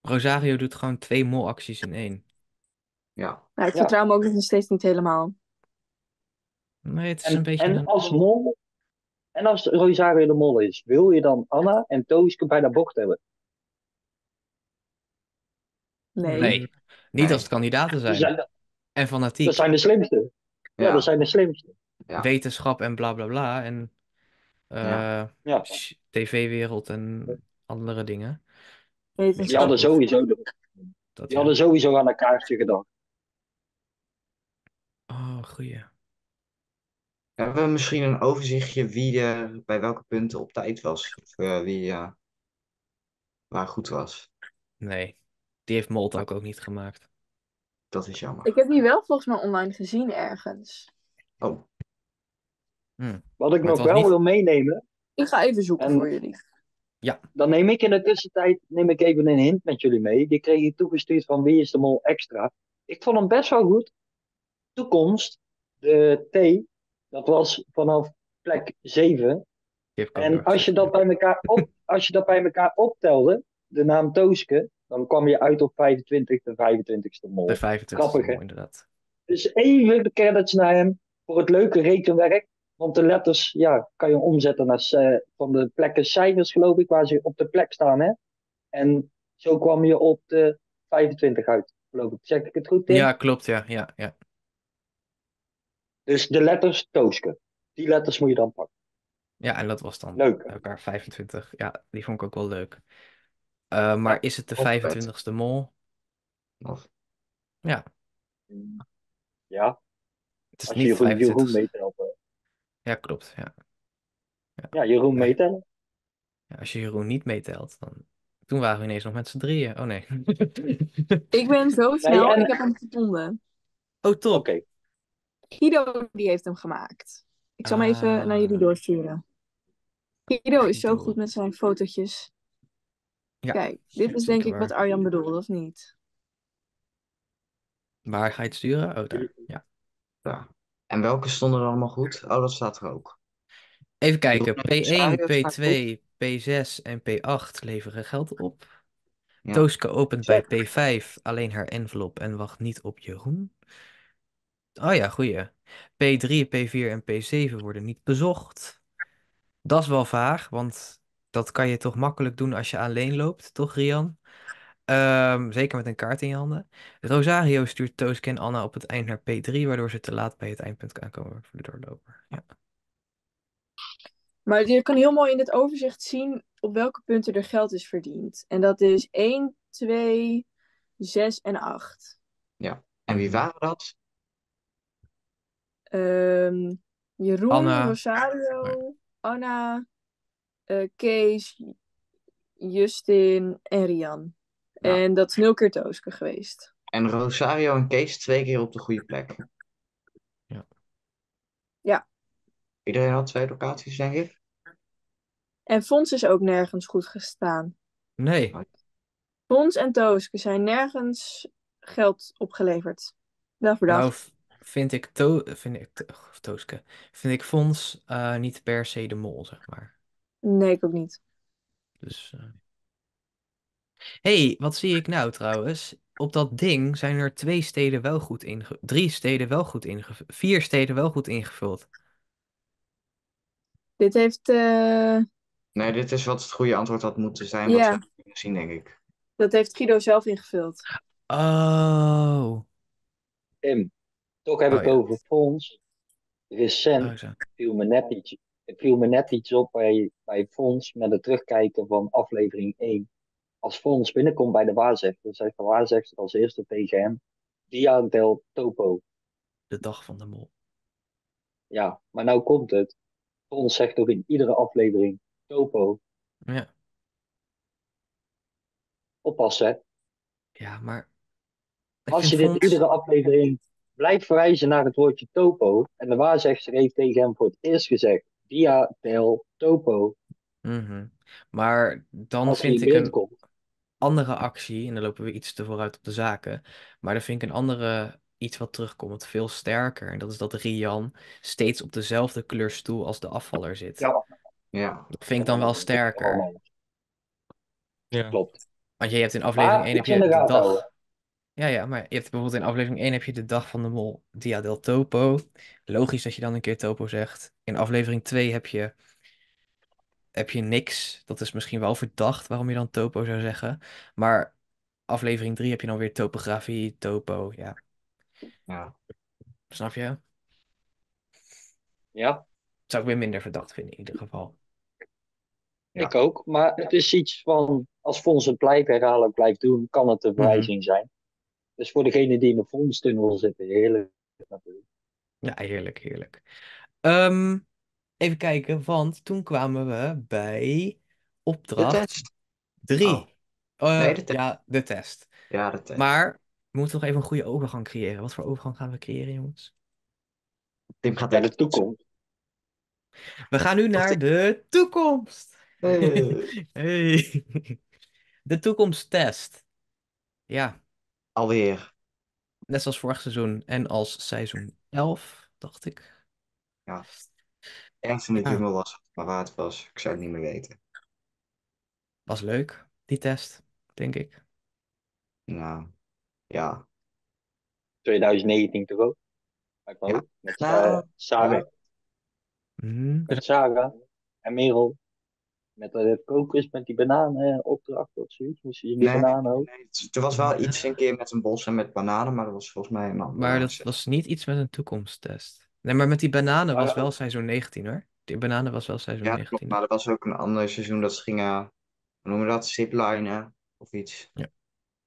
Rosario doet gewoon twee molacties in één. Ja. Nou, ik Ja. vertrouw hem ook nog steeds niet helemaal. Nee, het is En, een beetje en een... als mol, en als Rosario de mol is, wil je dan Anna en Tooske bij dat bord hebben? Nee. Nee, niet als het kandidaten Dat zijn. En dat fanatiek. zijn de slimste. Ja, Ja. dat zijn de slimste. Ja. Wetenschap en bla bla bla. En eh, Ja. Tv-wereld en andere dingen. Die Wetenschap. hadden sowieso, Dat, die ja. hadden sowieso aan een kaartje gedacht. Oh, goeie. Hebben we misschien een overzichtje wie er bij welke punten op tijd was? Of eh, wie eh, waar goed was? Nee, die heeft Moltalk ook niet gemaakt. Dat is jammer. Ik heb die wel volgens mij online gezien ergens. Oh, Wat ik Maar nog wel niet- wil meenemen, Ik ga even zoeken En- voor jullie. dan neem ik in de tussentijd neem ik even een hint met jullie mee. Die kreeg ik toegestuurd van Wie is de Mol Extra. Ik vond hem best wel goed. Toekomst, de T, dat was vanaf plek 7. Die heb ik ook heel En als je, dat bij elkaar op, als je dat bij elkaar optelde, de naam Tooske, dan kwam je uit op 25 de 25ste mol. De 25 Grappig, hè? mol, inderdaad. Dus even de credits naar hem voor het leuke rekenwerk. Want de letters ja, kan je omzetten naar eh, van de plekken cijfers, geloof ik, waar ze op de plek staan. Hè? En zo kwam je op de 25 uit, geloof ik. Zeg ik het goed, Tim? Ja, klopt, ja, ja, ja. Dus de letters Tooske. Die letters moet je dan pakken. Ja, en dat was dan Leuk. elkaar 25. Ja, die vond ik ook wel leuk. Eh, maar is het de Of vet. 25ste mol? Of, Ja, Ja, het is als je niet Jeroen, Jeroen 25ste. meetelt. Ja, klopt, ja. Ja, Jeroen meetellen. Ja, Als je Jeroen niet meetelt, dan... Toen waren we ineens nog met z'n drieën. Oh nee. Ik ben zo snel, en- ik heb hem gevonden. Oh, top. Oké, Guido die heeft hem gemaakt. Ik zal hem even Ah. naar jullie doorsturen. Guido is zo goed met zijn fotootjes. Ja, Kijk, dit is denk ik waar. wat Arjan bedoelde, of niet? Waar ga je het sturen? Oh, daar. Ja. ja. En welke stonden er allemaal goed? Oh, dat staat er ook. Even kijken. Rosario P1, staat P2, P6 en P8 leveren geld op. Ja. Tooske opent bij Check. P5 alleen haar envelop en wacht niet op Jeroen. Oh ja, goeie. P3, P4 en P7 worden niet bezocht. Dat is wel vaag, want dat kan je toch makkelijk doen als je alleen loopt, toch Rian? Ehm, zeker met een kaart in je handen. Rosario stuurt Tooske en Anna op het eind naar P3, waardoor ze te laat bij het eindpunt aankomen voor de doorloper. Ja. Maar je kan heel mooi in het overzicht zien op welke punten er geld is verdiend. En dat is 1, 2, 6 en 8. En wie waren dat? Ehm, Jeroen, Anna. Rosario, Anna, eh, Kees, Justin en Rian. Ja. En dat is nul keer Tooske geweest. En Rosario en Kees twee keer op de goede plek. Ja. Ja. Iedereen had twee locaties, denk ik. En Fons is ook nergens goed gestaan. Nee, Fons en Tooske zijn nergens geld opgeleverd. Wel voor nou dag. v- vind ik, to vind ik to- of Tooske, vind ik Fons eh, niet per se de mol, zeg maar. Nee, ik ook niet. Dus. eh. hey, wat zie ik nou trouwens? Op dat ding zijn er twee steden wel goed ingevuld. Drie steden wel goed ingevuld. Vier steden wel goed ingevuld. Dit heeft, eh, Nee, dit is wat het goede antwoord had moeten zijn. Ja. Wat we gezien, denk ik. dat heeft Guido zelf ingevuld. Oh. Tim. Toch heb Oh, ik ja. over Fons. Recent Oh, viel me net iets, viel me net iets op bij, bij Fons met het terugkijken van aflevering 1. Als Fons binnenkomt bij de waarzegster, zegt de waarzegster als eerste tegen hem, Dia del Topo. De dag van de mol. Ja, maar nou komt het. Fons zegt toch in iedere aflevering Topo. Ja. Oppassen, hè. Ja, maar. Als je dit Fons- iedere aflevering blijft verwijzen naar het woordje Topo, en de waarzegster heeft tegen hem voor het eerst gezegd Dia del Topo, Mhm. Maar dan als vind in ik een komt. andere actie, en dan lopen we iets te vooruit op de zaken, maar dan vind ik een andere iets wat terugkomt veel sterker. En dat is dat Rian steeds op dezelfde kleurstoel als de afvaller zit. Ja. Ja. Dat vind ik dan wel sterker. Ja. Klopt. Want je hebt in aflevering Maar 1 heb je de dag. Ja, ja, maar je hebt bijvoorbeeld in aflevering 1 heb je de dag van de mol, Dia del Topo. Logisch dat je dan een keer Topo zegt. In aflevering 2 heb je, heb je niks. Dat is misschien wel verdacht waarom je dan Topo zou zeggen. Maar aflevering 3 heb je dan weer topografie, Topo. Ja, ja. snap je? Ja, Zou ik weer minder verdacht vinden in ieder geval. Ja. ik ook. Maar het is iets van, als Fons het blijft herhalen, blijft doen, kan het een Mhm. verwijzing zijn. Dus voor degene die in de Fons-tunnel zitten, heerlijk natuurlijk. Ja, heerlijk, heerlijk. Ehm, even kijken, want toen kwamen we bij opdracht test. 3. Oh. Nee, de test. ja, de test. Ja, de test. Maar we moeten nog even een goede overgang creëren. Wat voor overgang gaan we creëren, jongens? Tim gaat Naar de toekomst. We gaan nu naar de toekomst. Eh, Hey. De toekomsttest. Ja, alweer. net zoals vorig seizoen en als seizoen 11, dacht ik. Ja. de Ja. jungle was, maar waar het was, ik zou het niet meer weten. Was leuk, die test, denk ik. Nou, ja. 2019 toch ook? Ja. Met Nou, Sarah, Mhm. met Sarah en Merel. Met de kokos met die bananen opdracht of zoiets. Je die Nee. bananen ook? Nee, er was wel iets een keer met een bos en met bananen, maar dat was volgens mij een andere. Maar dat was niet iets met een toekomsttest. Nee, maar met die bananen was Maar- wel seizoen 19 hoor. Die bananen was wel seizoen Ja, dat klopt, 19. maar er was ook een ander seizoen dat ze gingen, hoe noemen we dat, ziplinen of iets.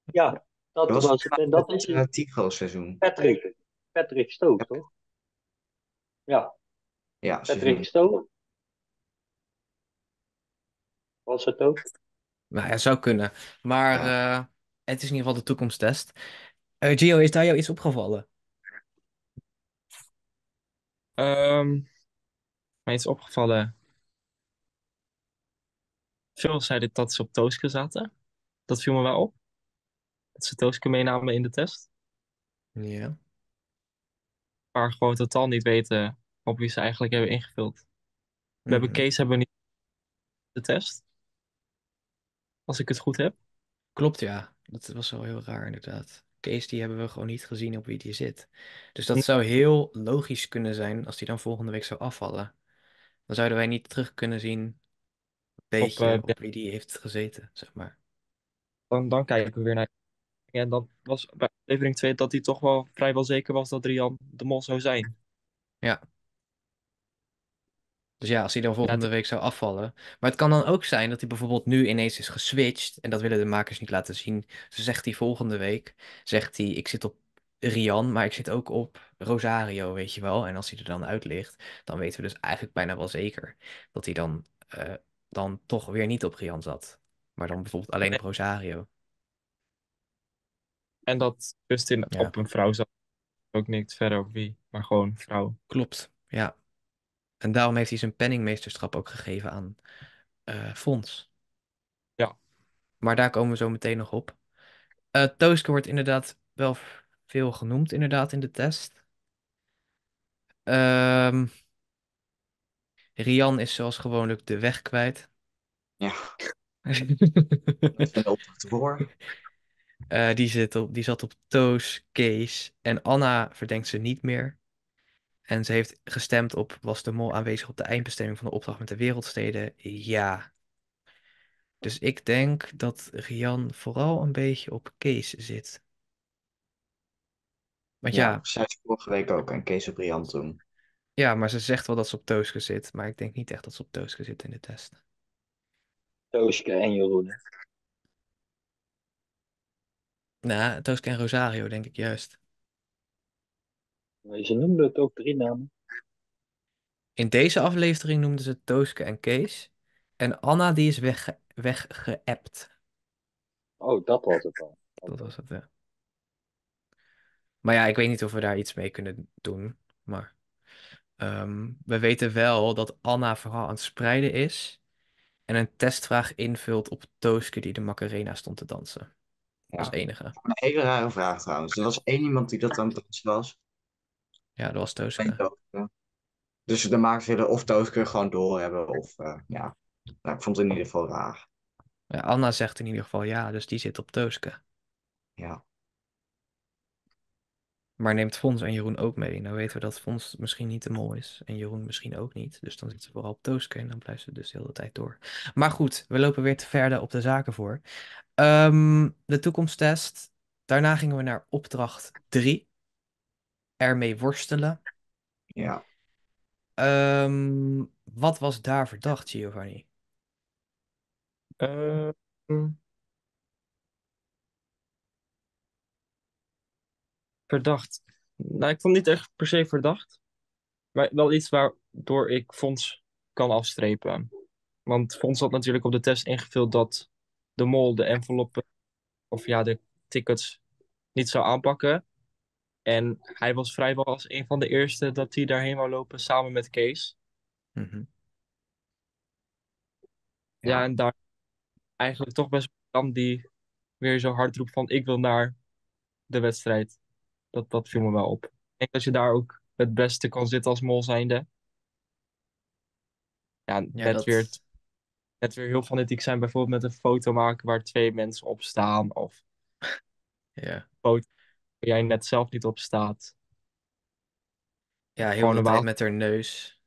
Ja, dat Dat was was het. En dat is het Tigro seizoen. Patrick. Patrick Stoke, toch? Ja, Ja, seizoen. Patrick Stoke. Was het ook? Nou ja, zou kunnen. Maar eh, het is in ieder geval de toekomsttest. Eh, Gio, is daar jou iets opgevallen? Ehm mij is opgevallen. Veel zeiden dat ze op Tooske zaten. Dat viel me wel op. Dat ze Tooske meenamen in de test. Ja. Maar gewoon totaal niet weten op wie ze eigenlijk hebben ingevuld. We hebben Mhm. Kees hebben we niet de test. Als ik het goed heb. Klopt, ja. Dat was wel heel raar, inderdaad. Kees, die hebben we gewoon niet gezien op wie die zit. Dus dat zou heel logisch kunnen zijn als die dan volgende week zou afvallen. Dan zouden wij niet terug kunnen zien, beetje, eh, op wie die heeft gezeten, zeg maar. Dan, dan kijken we weer naar. En dan was bij aflevering 2 dat hij toch wel vrijwel zeker was dat Rian de mol zou zijn. Dus ja, als hij dan volgende week zou afvallen. Maar het kan dan ook zijn dat hij bijvoorbeeld nu ineens is geswitcht. En dat willen de makers niet laten zien. Dus zegt hij volgende week, zegt hij, ik zit op Rian, maar ik zit ook op Rosario, weet je wel. En als hij er dan uit ligt, dan weten we dus eigenlijk bijna wel zeker dat hij dan, eh, dan toch weer niet op Rian zat. Maar dan bijvoorbeeld alleen op Rosario. En dat Justin Ja. op een vrouw zat. Ook niks verder over wie, maar gewoon vrouw. Klopt, ja. En daarom heeft hij zijn penningmeesterschap ook gegeven aan eh Fons. Ja. Maar daar komen we zo meteen nog op. Eh Tooske wordt inderdaad wel veel genoemd, inderdaad, in de test. Ehm, Rian is zoals gewoonlijk de weg kwijt. Ja, opdracht voor. Eh, die, zit op, die zat op Toos, Kees en Anna verdenkt ze niet meer. En ze heeft gestemd op, was de mol aanwezig op de eindbestemming van de opdracht met de wereldsteden? Ja. Dus ik denk dat Rian vooral een beetje op Kees zit. Want ja, Ja, zij is vorige week ook en Kees op Rian toen. ja, maar ze zegt wel dat ze op Tooske zit. Maar ik denk niet echt dat ze op Tooske zit in de test. Tooske en Jeroen. Nou, Tooske en Rosario denk ik juist. Ze noemden het ook drie namen. In deze aflevering noemden ze Tooske en Kees. En Anna die is wegge weggeëpt. Oh, dat was het dan. Dat was het, ja. Maar ja, ik weet niet of we daar iets mee kunnen doen. Maar ehm, we weten wel dat Anna vooral aan het spreiden is. En een testvraag invult op Tooske die de Macarena stond te dansen. Ja. Als enige. Een hele rare vraag trouwens. Er was één iemand die dat aan het dansen was. Ja, dat was Tooske. Dus de makers willen of Tooske gewoon doorhebben of eh, ja. Nou, ik vond het in ieder geval raar. Ja, Anna zegt in ieder geval ja, dus die zit op Tooske. Ja. Maar neemt Fons en Jeroen ook mee. Nou weten we dat Fons misschien niet de mol is. En Jeroen misschien ook niet. Dus dan zit ze vooral op Tooske. En dan blijft ze dus de hele tijd door. Maar goed, we lopen weer te verder op de zaken voor. Ehm, de toekomsttest. Daarna gingen we naar opdracht 3. Ermee worstelen. Ja. Ehm, wat was daar verdacht, Giovanni? Eh, verdacht. Nou, ik vond het niet echt per se verdacht. Maar wel iets waardoor ik Fons kan afstrepen. Want Fons had natuurlijk op de test ingevuld dat de mol de enveloppen, of ja, de tickets niet zou aanpakken. En hij was vrijwel als een van de eerste dat hij daarheen wou lopen samen met Kees. Mhm. Ja, en daar eigenlijk toch best wel Jan die weer zo hard roept van ik wil naar de wedstrijd. Dat, dat viel me wel op. Ik denk dat je daar ook het beste kan zitten als mol zijnde. Ja, Ja, net, dat... weer, net weer heel fanatiek zijn, bijvoorbeeld met een foto maken waar twee mensen op staan. Of Ja. waar jij net zelf niet op staat. Ja, heel Gewoon de tijd met haar neus.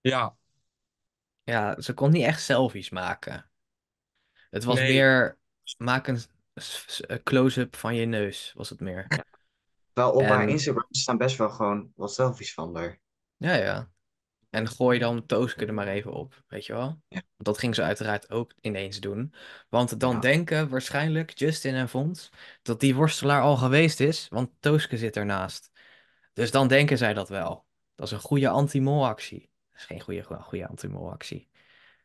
Ja, Ja, ze kon niet echt selfies maken. Het was Nee. meer, maak een s- s- een close-up van je neus, was het meer. Wel op haar En- Instagram staan best wel gewoon wat selfies van haar. Ja, ja. En gooi dan Tooske er maar even op, weet je wel? Ja. Dat ging ze uiteraard ook ineens doen. Want dan Ja. denken waarschijnlijk Justin en Fons dat die worstelaar al geweest is, want Tooske zit ernaast. Dus dan denken zij dat wel. Dat is een goede anti-mol-actie. Dat is geen goede, goede anti-mol-actie.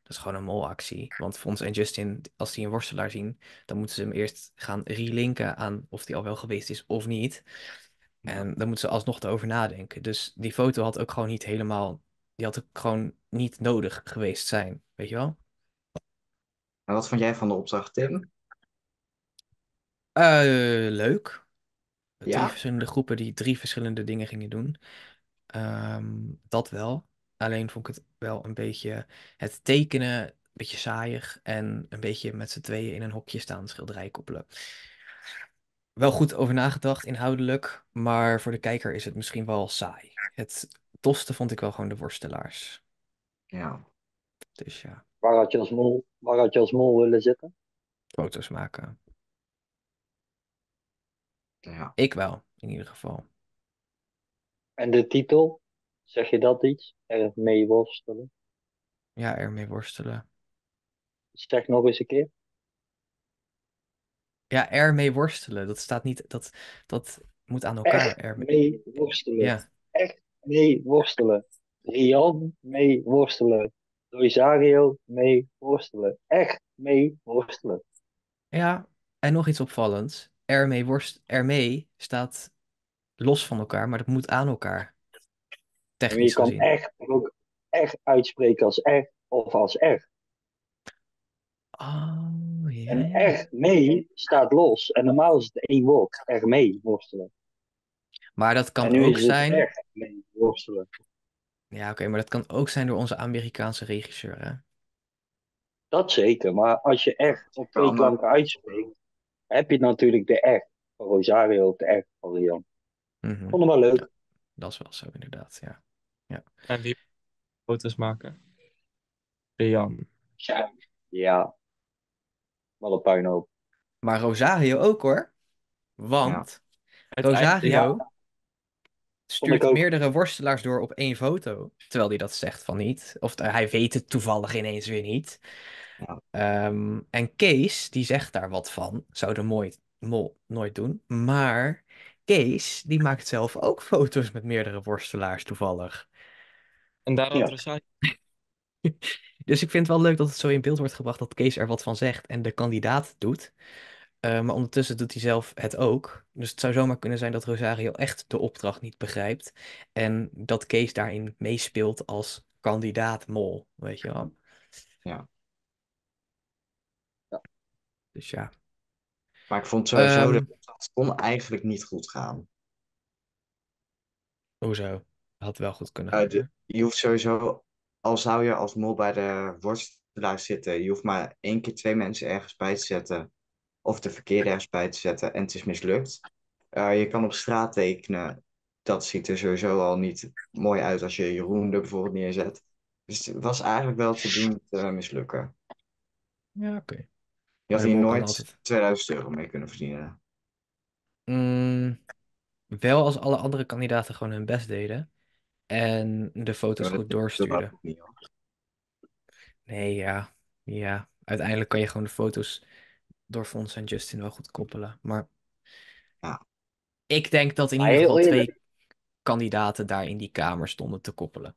Dat is gewoon een molactie. Want Fons en Justin, als die een worstelaar zien, dan moeten ze hem eerst gaan relinken aan of die al wel geweest is of niet. En dan moeten ze alsnog erover nadenken. Dus die foto had ook gewoon niet helemaal. Die had ook gewoon niet nodig geweest zijn. Weet je wel? En wat vond jij van de opdracht, Tim? Eh, leuk. Drie Ja? verschillende groepen die drie verschillende dingen gingen doen. Ehm, dat wel. Alleen vond ik het wel een beetje het tekenen, een beetje saaiig. En een beetje met z'n tweeën in een hokje staan, schilderij koppelen. Wel goed over nagedacht, inhoudelijk. Maar voor de kijker is het misschien wel saai. Het tofste vond ik wel gewoon de worstelaars. Ja. Dus ja, Waar had je als mol, waar had je als mol willen zitten? foto's maken. ja. Ik wel, in ieder geval. En de titel? Zeg je dat iets? Er mee worstelen? Ja, ermee worstelen. Zeg nog eens een keer. Ja, ermee worstelen. Dat staat niet. Dat, dat moet aan elkaar. Echt ermee. mee worstelen. Ja. Mee worstelen. Rian mee worstelen. Rosario mee worstelen. Echt mee worstelen. ja, en nog iets opvallends. Ermee worst, ermee staat los van elkaar, maar dat moet aan elkaar. En je Technisch kan gezien. echt ook echt uitspreken als echt of als echt. Oh, ja. En echt mee staat los. En normaal is het één woord. Er mee worstelen. Maar dat en kan nu ook is het zijn. echt. Ja, oké, maar dat kan ook zijn door onze Amerikaanse regisseur, hè? Dat zeker. Maar als je echt op twee klanken uitspreekt, heb je natuurlijk de echt van Rosario of de echt van Rian. Ik vond hem wel leuk. Dat is wel zo, inderdaad, ja. en wie foto's maken? Rian. Ja. Ja. Wat een puinhoop. Maar Rosario ook, hoor. Want Rosario stuurt ook. meerdere worstelaars door op één foto. Terwijl hij dat zegt van niet. Of hij weet het toevallig ineens weer niet. Ja. Ehm, en Kees, die zegt daar wat van. Zou de mooi, mol nooit doen. Maar Kees, die maakt zelf ook foto's met meerdere worstelaars toevallig. En daar had Ja. Rosario Dus ik vind het wel leuk dat het zo in beeld wordt gebracht dat Kees er wat van zegt en de kandidaat doet. Eh, maar ondertussen doet hij zelf het ook. Dus het zou zomaar kunnen zijn dat Rosario echt de opdracht niet begrijpt. En dat Kees daarin meespeelt als kandidaat mol, weet je wel. Ja. Ja. Dus ja. Maar ik vond sowieso Ehm. dat het kon eigenlijk niet goed gaan. Hoezo? Had wel goed kunnen Eh, gaan. de- je hoeft sowieso, al zou je als mol bij de worstelaar zitten, je hoeft maar één keer twee mensen ergens bij te zetten. Of de verkeerde ergens bij te zetten en het is mislukt. Eh, je kan op straat tekenen. Dat ziet er sowieso al niet mooi uit als je Jeroen er bijvoorbeeld neerzet. Dus het was eigenlijk wel te doen te mislukken. Ja, oké. Je had hier nooit altijd- 2000 euro mee kunnen verdienen. Mm, wel als alle andere kandidaten gewoon hun best deden. En de foto's Ja, goed doorstuurden. niet, hoor. Nee, ja. Ja. Uiteindelijk kan je gewoon de foto's door Fons en Justin wel goed koppelen. Maar Ja. ik denk dat in Maar ieder geval twee kandidaten daar in die kamer stonden te koppelen.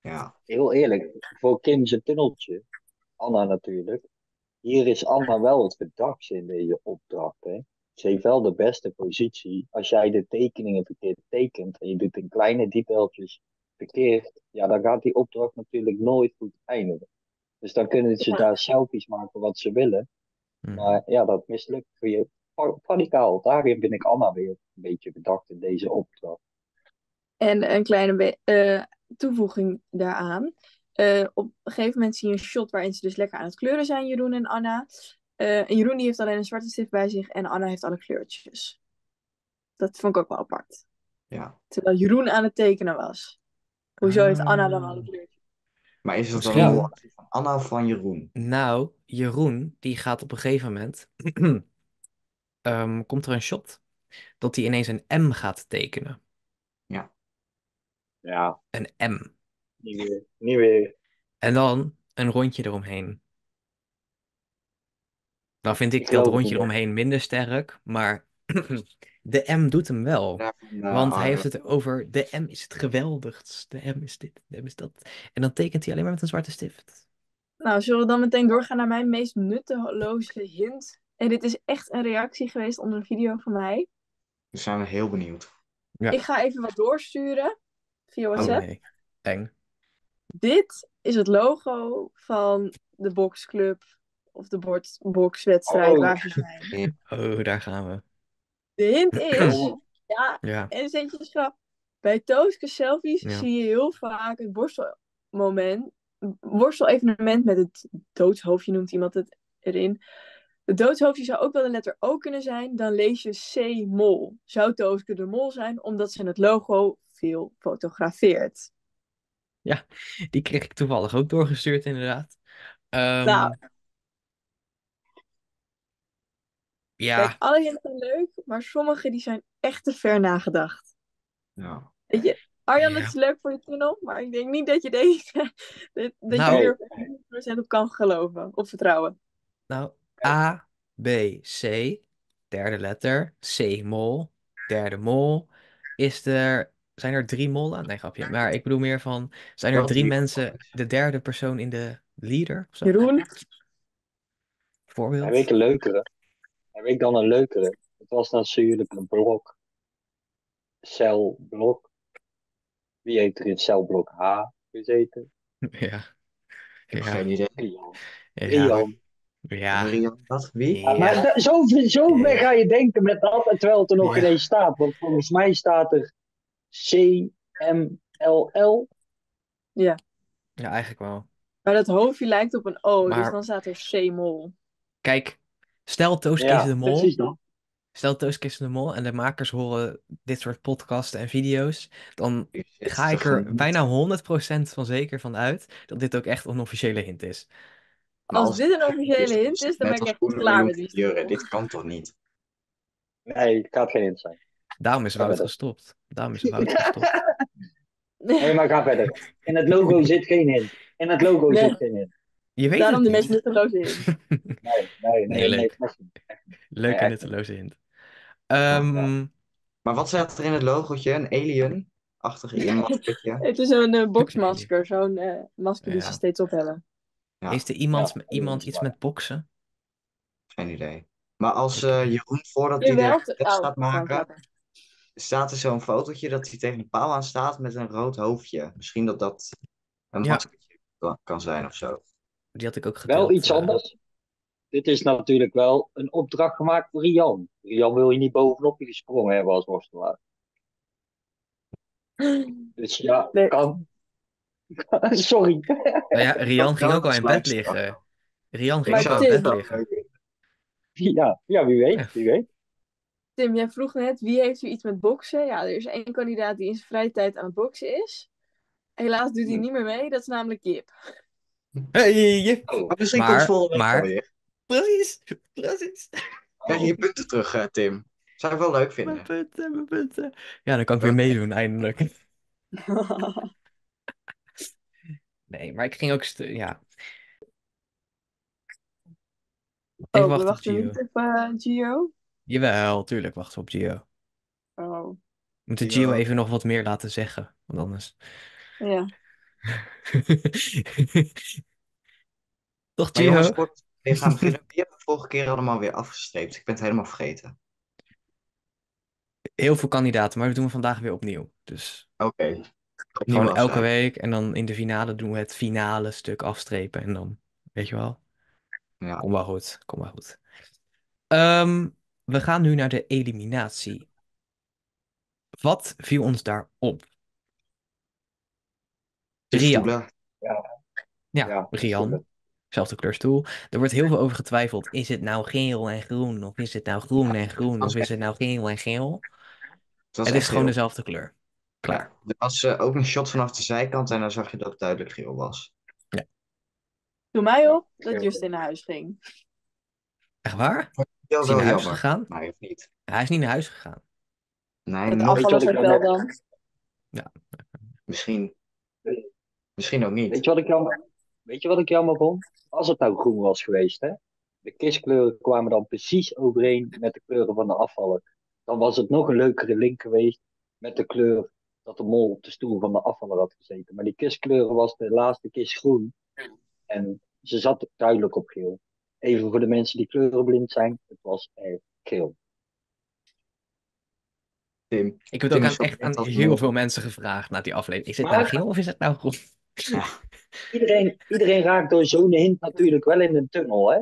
Ja, Heel eerlijk, voor Kim zijn tunneltje, Anna natuurlijk. Hier is Anna wel het verdachtste in deze opdracht. Hè? Ze heeft wel de beste positie. Als jij de tekeningen verkeerd tekent en je doet in kleine detailtjes verkeerd, ja, dan gaat die opdracht natuurlijk nooit goed eindigen. Dus dan kunnen ze daar selfies maken wat ze willen. Hm. Maar ja, dat mislukt voor je radicaal. Daarin vind ik Anna weer een beetje bedacht in deze opdracht. En een kleine eh, toevoeging daaraan. Eh, op een gegeven moment zie je een shot waarin ze dus lekker aan het kleuren zijn, Jeroen en Anna. Eh, en Jeroen die heeft alleen een zwarte stift bij zich en Anna heeft alle kleurtjes. Dat vond ik ook wel apart. Ja. Terwijl Jeroen aan het tekenen was. Hoezo heeft Anna dan Ah. alle kleurtjes? Maar is het dan Misschien- een rolactie van Anna of van Jeroen? Nou, Jeroen, die gaat op een gegeven moment. ehm, komt er een shot dat hij ineens een M gaat tekenen. Ja, Een M. niet weer. Niet weer. En dan een rondje eromheen. Nou vind ik, Ik dat rondje eromheen minder sterk, maar de M doet hem wel. Want hij Arne. heeft het over de M is het geweldigst, de M is dit, de M is dat. En dan tekent hij alleen maar met een zwarte stift. Nou, zullen we dan meteen doorgaan naar mijn meest nutteloze hint? En dit is echt een reactie geweest onder een video van mij. We zijn heel benieuwd. Ja. Ik ga even wat doorsturen via Oh WhatsApp. nee, eng. Dit is het logo van de boxclub of de boxwedstrijd Oh. waar ze zijn. Oh, daar gaan we. De hint is, ja, Ja, en zet. Bij Tooske selfies Ja. zie je heel vaak het worstelmoment, worstelevenement met het doodshoofdje noemt iemand het erin. Het doodshoofdje zou ook wel de letter O kunnen zijn. Dan lees je C mol. Zou Tooske de mol zijn omdat ze het logo veel fotografeert? die kreeg ik toevallig ook doorgestuurd inderdaad. Ehm, Nou. Ja, Kijk, alle hints zijn leuk, maar sommige die zijn echt te ver nagedacht. Ja. Weet je, Arjan, Ja. het is leuk voor je tunnel, maar ik denk niet dat je deze, dat, dat Nou. je hier 100% op kan geloven, of vertrouwen. nou, A, B, C, derde letter, C mol, derde mol. Is er, zijn er drie mollen? Nee, grapje. Maar ik bedoel meer van, zijn er drie mensen, de derde persoon in de leader? Of zo? Jeroen, Voorbeeld? Hij weet een leukere. Hij weet dan een leukere. Het was natuurlijk een blok. Celblok. Wie heeft er in celblok H gezeten? Ja. Ik heb Ja. geen idee. Rian. Ja. Rian. Ja. Rian, wat? Wie? Ja, maar Ja. zo, zo ver Ja. ga je denken met dat, terwijl het er nog Ja. ineens staat. Want volgens mij staat er C-M-L-L. Ja, eigenlijk wel. maar dat hoofdje lijkt op een O, dus dan staat er C-mol. Kijk, stel Tooske Ja, is de mol. precies dat. Stel Tooske is de mol en de makers horen dit soort podcasten en video's. Dan ga ik er bijna 100% van zeker van uit dat dit ook echt een officiële hint is. Maar Als dit een officiële hint is, dan ben ik echt klaar met die. Dit kan toch niet? Nee, het gaat geen hint zijn. Daarom is Wout gestopt. Daarom is Wout gestopt. Nee, maar ga verder. In het logo zit geen hint. In het logo Nee. zit geen hint. Je weet Daarom de het meest nutteloze hint. Nee, nee, nee. Leuk. Leuke nutteloze hint. Ehm, Maar wat staat er in het logootje? Een alien-achtig maskertje? Het is een eh, boxmasker, zo'n eh, masker die Ja. ze steeds op hebben. Ja. Heeft er iemand, Ja, iemand iets met boksen? Geen idee. Maar als eh, Jeroen, voordat hij de te- test gaat maken, staat er zo'n fotootje dat hij tegen een paal aan staat met een rood hoofdje. Misschien dat dat een Ja. maskertje kan- kan zijn of zo. Die had ik ook gedeeld. Wel iets eh, anders. Dit is natuurlijk wel een opdracht gemaakt voor Rian. Rian wil je niet bovenop je gesprongen hebben als worstelaar. Dus ja, Nee. kan. Sorry. Nou ja, Rian ging ook al in bed liggen. Rian ging al in bed liggen. Ja, ja wie weet. Wie weet. Tim, jij vroeg net, wie heeft er iets met boksen? Ja, er is één kandidaat die in zijn vrije tijd aan het boksen is. Helaas doet hij niet meer mee, dat is namelijk Jip. Hey, Jip. Oh, Maar misschien Maar- komt volgende week maar-. Precies, precies. Krijg je je punten terug, eh, Tim. Zou ik wel leuk vinden. Mijn punten, mijn punten. Ja, dan kan ik weer meedoen, eindelijk. Nee, maar ik ging ook... stu- Ja. Ik oh, we wacht op wachten Gio. niet op eh, Gio. Jawel, tuurlijk wachten we op Gio. Oh, We moeten Gio. Gio even nog wat meer laten zeggen, want anders... ja. Toch, Maar Gio? beginnen. Hebben we vorige keer allemaal weer afgestreept? Ik ben het helemaal vergeten. Heel veel kandidaten, maar we doen het vandaag weer opnieuw. Dus Oké. gewoon elke week en dan in de finale doen we het finale stuk afstrepen en dan, weet je wel. Ja. Kom wel goed, kom wel goed. Ehm, we gaan nu naar de eliminatie. Wat viel ons daar op? Rian. Ja, Ja, Rian. Zelfde kleur stoel. Er wordt heel veel over getwijfeld. Is het nou geel en groen? Of is het nou groen en groen? Of is het nou geel en geel? Het is gewoon dezelfde kleur. Klaar. Ja, er was eh, ook een shot vanaf de zijkant en dan zag je dat het duidelijk geel was. Doe mij op Ja. dat Justin naar huis ging. Echt waar? Is hij wel naar huis jammer, gegaan? maar heeft niet. Hij is niet naar huis gegaan. Nee, Het jammer- dan. misschien. Misschien ook niet. Weet je wat ik jammer, weet je wat ik jammer vond? Als het nou groen was geweest, hè? De kistkleuren kwamen dan precies overeen met de kleuren van de afvaller. Dan was het nog een leukere link geweest met de kleur dat de mol op de stoel van de afvaller had gezeten. Maar die kistkleuren was de laatste kist groen. En ze zat duidelijk op geel. Even voor de mensen die kleurenblind zijn, het was echt geel. Tim. Ik heb het ook aan, echt aan heel veel mensen gevraagd na die aflevering. Is het Maar- nou geel of is het nou groen? Iedereen, iedereen raakt door zo'n hint natuurlijk wel in een tunnel, hè?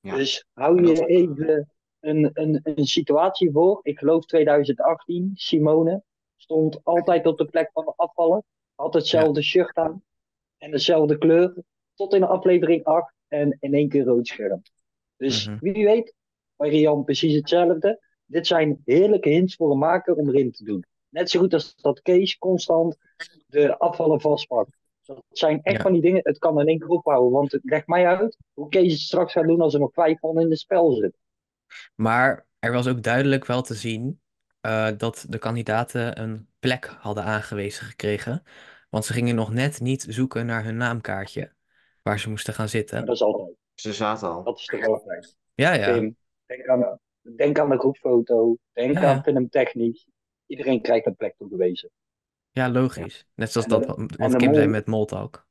Ja. Dus hou je even een, een, een situatie voor. Ik geloof 2018, Simone stond altijd op de plek van de afvallen. Had hetzelfde shirt aan en dezelfde kleur. Tot in aflevering 8 en in één keer rood scherm. Dus Mhm. wie weet, bij Rian precies hetzelfde. Dit zijn heerlijke hints voor een maker om erin te doen. Net zo goed als dat Kees constant de afvallen vastpakt. Dat zijn echt Ja. van die dingen, het kan in één keer ophouden. Want het legt mij uit hoe Kees het straks gaat doen als er nog vijf man in het spel zit. Maar er was ook duidelijk wel te zien eh, dat de kandidaten een plek hadden aangewezen gekregen. Want ze gingen nog net niet zoeken naar hun naamkaartje waar ze moesten gaan zitten. dat is altijd. Ze zaten al. Dat is toch altijd. Ja, ja. Tim, denk aan, denk aan de groepfoto. Denk Ja, aan filmtechnisch. Iedereen krijgt een plek toegewezen. Ja, logisch. Net zoals En dat de- wat, wat de Kim mol- zei met Moltalk.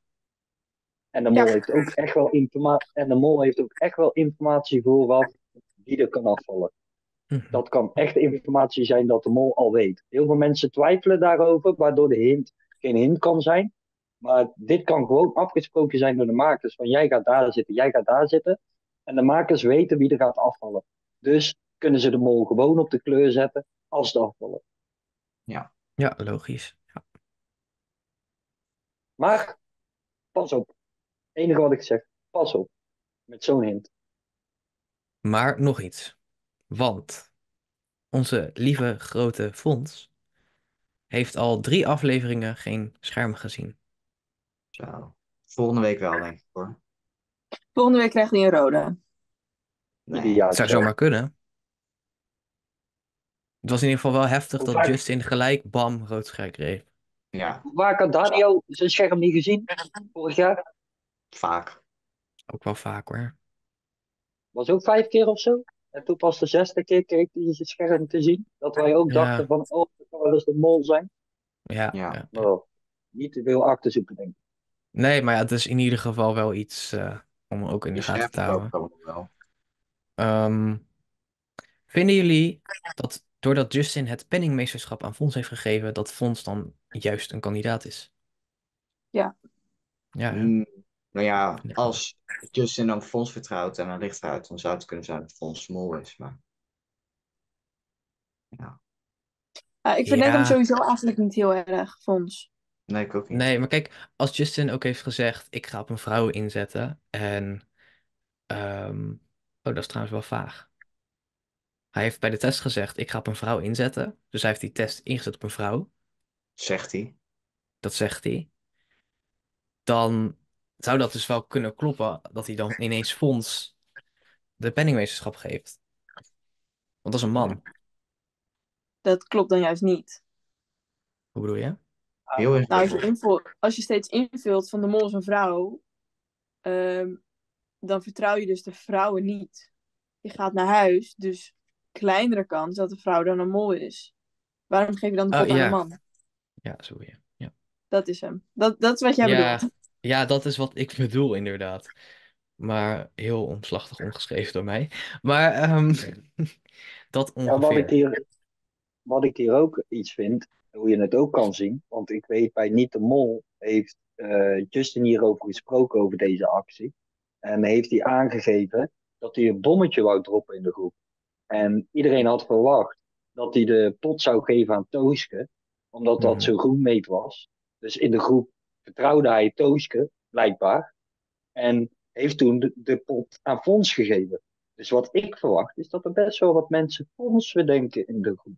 En de mol Ja. heeft ook echt wel informatie. En de mol heeft ook echt wel informatie vooraf die er kan afvallen. Mhm. Dat kan echt informatie zijn dat de mol al weet. Heel veel mensen twijfelen daarover, waardoor de hint geen hint kan zijn. Maar dit kan gewoon afgesproken zijn door de makers. Van jij gaat daar zitten, jij gaat daar zitten. En de makers weten wie er gaat afvallen. Dus kunnen ze de mol gewoon op de kleur zetten als ze afvallen. Ja, logisch. Maar pas op. Het enige wat ik zeg, pas op. Met zo'n hint. Maar nog iets. Want onze lieve grote Fons heeft al drie afleveringen geen scherm gezien. Zo. Volgende week wel, denk ik hoor. Volgende week krijgt hij een rode. Nee. Het zou zo. zomaar kunnen. Het was in ieder geval wel heftig dat Justin gelijk bam rood scherm kreeg. Ja, Hoe vaak had Daniel zijn scherm niet gezien? Vorig jaar? vaak. Ook wel vaak hoor. Was ook vijf keer of zo. En toen pas de zesde keer kreeg hij zijn scherm te zien. Dat wij ook Ja. dachten van, oh, dat kan wel eens de mol zijn. Ja, Ja. ja. Maar wel, niet te veel achterzoeken, denk ik. Nee, maar ja, het is in ieder geval wel iets eh, om ook in de Die gaten te houden. wel. Ehm, vinden jullie dat doordat Justin het penningmeesterschap aan Fons heeft gegeven, dat Fons dan juist een kandidaat is? Ja. Ja, hè? Mm, nou ja, als Justin dan Fons vertrouwt en dan ligt eruit, dan zou het kunnen zijn dat Fons smol is. Maar Ah, ik verdenk Ja. hem sowieso eigenlijk niet heel erg, Fons. nee, ik ook niet. Nee, maar kijk, als Justin ook heeft gezegd, ik ga op een vrouw inzetten en... ehm, oh, dat is trouwens wel vaag. Hij heeft bij de test gezegd, ik ga op een vrouw inzetten. Dus hij heeft die test ingezet op een vrouw. Zegt hij. Dat zegt hij. Dan zou dat dus wel kunnen kloppen dat hij dan ineens Fons de penningmeesterschap geeft. Want dat is een man. Dat klopt dan juist niet. Hoe bedoel je? Heel erg. Nou, als je, invult, als je steeds invult van de mol is een vrouw, ehm, dan vertrouw je dus de vrouwen niet. Je gaat naar huis, dus kleinere kans dat de vrouw dan een mol is. Waarom geef je dan de Oh, kop aan ja. een man? Ja, zo je. Ja. Dat is hem. Dat, dat is wat jij Ja, bedoelt. ja, dat is wat ik bedoel, inderdaad. Maar heel omslachtig omgeschreven door mij. Maar ehm, dat Ja, wat ik ongeveer. hier, wat ik hier ook iets vind, hoe je het ook kan zien, want ik weet bij Niet de Mol heeft eh, Justin hierover gesproken over deze actie. En heeft hij aangegeven dat hij een bommetje wou droppen in de groep. En iedereen had verwacht dat hij de pot zou geven aan Tooske, omdat dat Mhm. zijn groenmeet was. Dus in de groep vertrouwde hij Tooske, blijkbaar. En heeft toen de, de pot aan Fons gegeven. Dus wat ik verwacht is dat er best wel wat mensen Fons bedenken in de groep.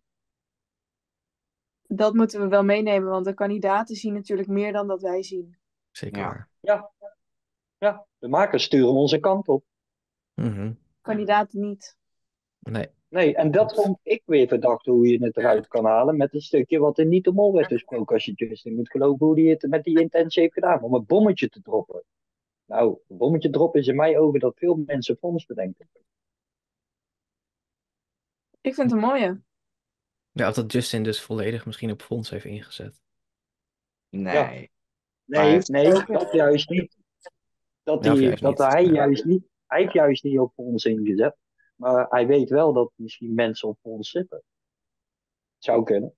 Dat moeten we wel meenemen, want de kandidaten zien natuurlijk meer dan dat wij zien. Zeker Ja. Ja, ja de makers sturen onze kant op. Mhm. Kandidaten niet. Nee. Nee, en dat vond ik weer verdacht hoe je het eruit kan halen met een stukje wat er niet de mol werd besproken. Als je Justin moet geloven hoe hij het met die intentie heeft gedaan om een bommetje te droppen. Nou, een bommetje droppen is in mijn ogen dat veel mensen Fons bedenken. Ik vind het een mooie. Ja, of dat Justin dus volledig misschien op Fons heeft ingezet. Nee. Ja. Nee, nee, dat juist niet. Dat, hij, juist dat niet. hij Ja. juist niet, hij heeft juist niet op ons ingezet. Maar hij weet wel dat misschien mensen op ons zitten. Zou kunnen.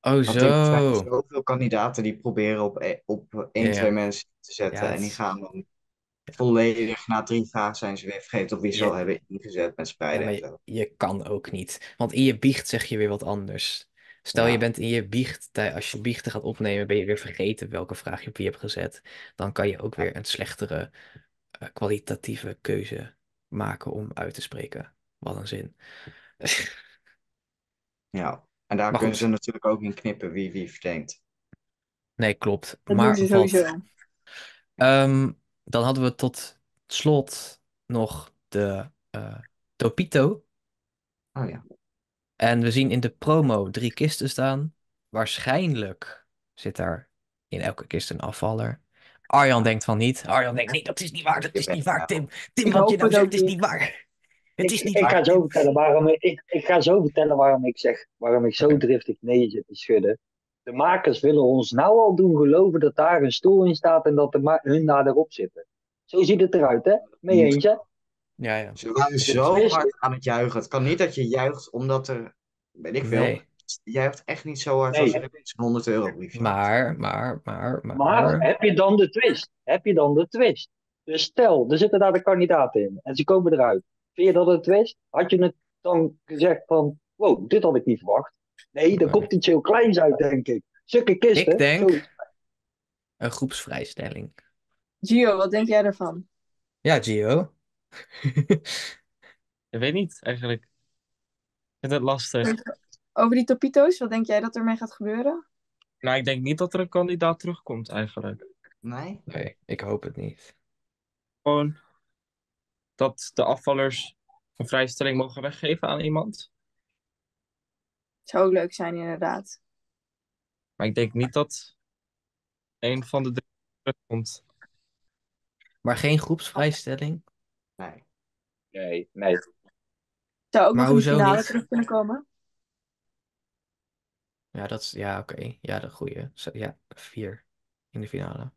Oh, Want er zijn zo. zoveel kandidaten die proberen op, e- op één, Ja. twee mensen te zetten. Ja, en die gaan dan volledig, na drie vragen zijn ze weer vergeten op wie ze Ja. al hebben ingezet met spreiden en je, zo. je kan ook niet. Want in je biecht zeg je weer wat anders. Stel je bent in je biecht, als je biechten gaat opnemen, ben je weer vergeten welke vraag je op wie hebt gezet. Dan kan je ook weer een slechtere eh, kwalitatieve keuze maken om uit te spreken. Wat een zin. Ja. En daar Maar kunnen goed. ze natuurlijk ook in knippen wie wie verdenkt. Nee, klopt. Dat Maar doen ze sowieso. Ehm, dan hadden we tot slot nog de eh, Topito. Oh ja. En we zien in de promo drie kisten staan. Waarschijnlijk zit daar in elke kist een afvaller. Arjan denkt van niet. Arjan denkt nee, dat is niet waar. Dat is niet waar, Tim. Tim, Ik wat je nou het zegt is niet. waar. Het is ik, niet ik waar. ga zo vertellen waarom ik, ik, ik ga zo vertellen waarom ik zeg, waarom ik zo driftig nee zit te schudden. De makers willen ons nou al doen geloven dat daar een stoel in staat en dat de ma- hun daar erop zitten. Zo ziet het eruit, hè? Mee eens, hè? Ja, ja. Ze waren zo hard aan het juichen. Het kan niet dat je juicht omdat er, weet ik veel, Nee. Je juicht echt niet zo hard Nee. als je ineens een 100 euro briefje. Maar, maar, maar, maar. Maar heb je dan de twist? Heb je dan de twist? Dus stel, er zitten daar de kandidaten in en ze komen eruit. Vind je dat een twist? Had je het dan gezegd van, wow, dit had ik niet verwacht. Nee, er Nee. komt iets heel kleins uit, denk ik. Zulke kisten. Ik denk- zo- Een groepsvrijstelling. Gio, wat denk jij ervan? Ja, Gio. Ik weet niet, eigenlijk. Ik vind het lastig. Over die topito's, wat denk jij dat ermee gaat gebeuren? Nou, ik denk niet dat er een kandidaat terugkomt, eigenlijk. Nee? Nee, ik hoop het niet. Gewoon dat de afvallers een vrijstelling mogen weggeven aan iemand. Zou ook leuk zijn, inderdaad. Maar ik denk niet dat een van de drie terugkomt. Maar geen groepsvrijstelling? Nee. Nee, nee. Zou ook Maar nog in de hoezo finale niet? terug kunnen komen? Ja, dat is, ja, oké. Ja, de goeie. Zo, ja, vier in de finale.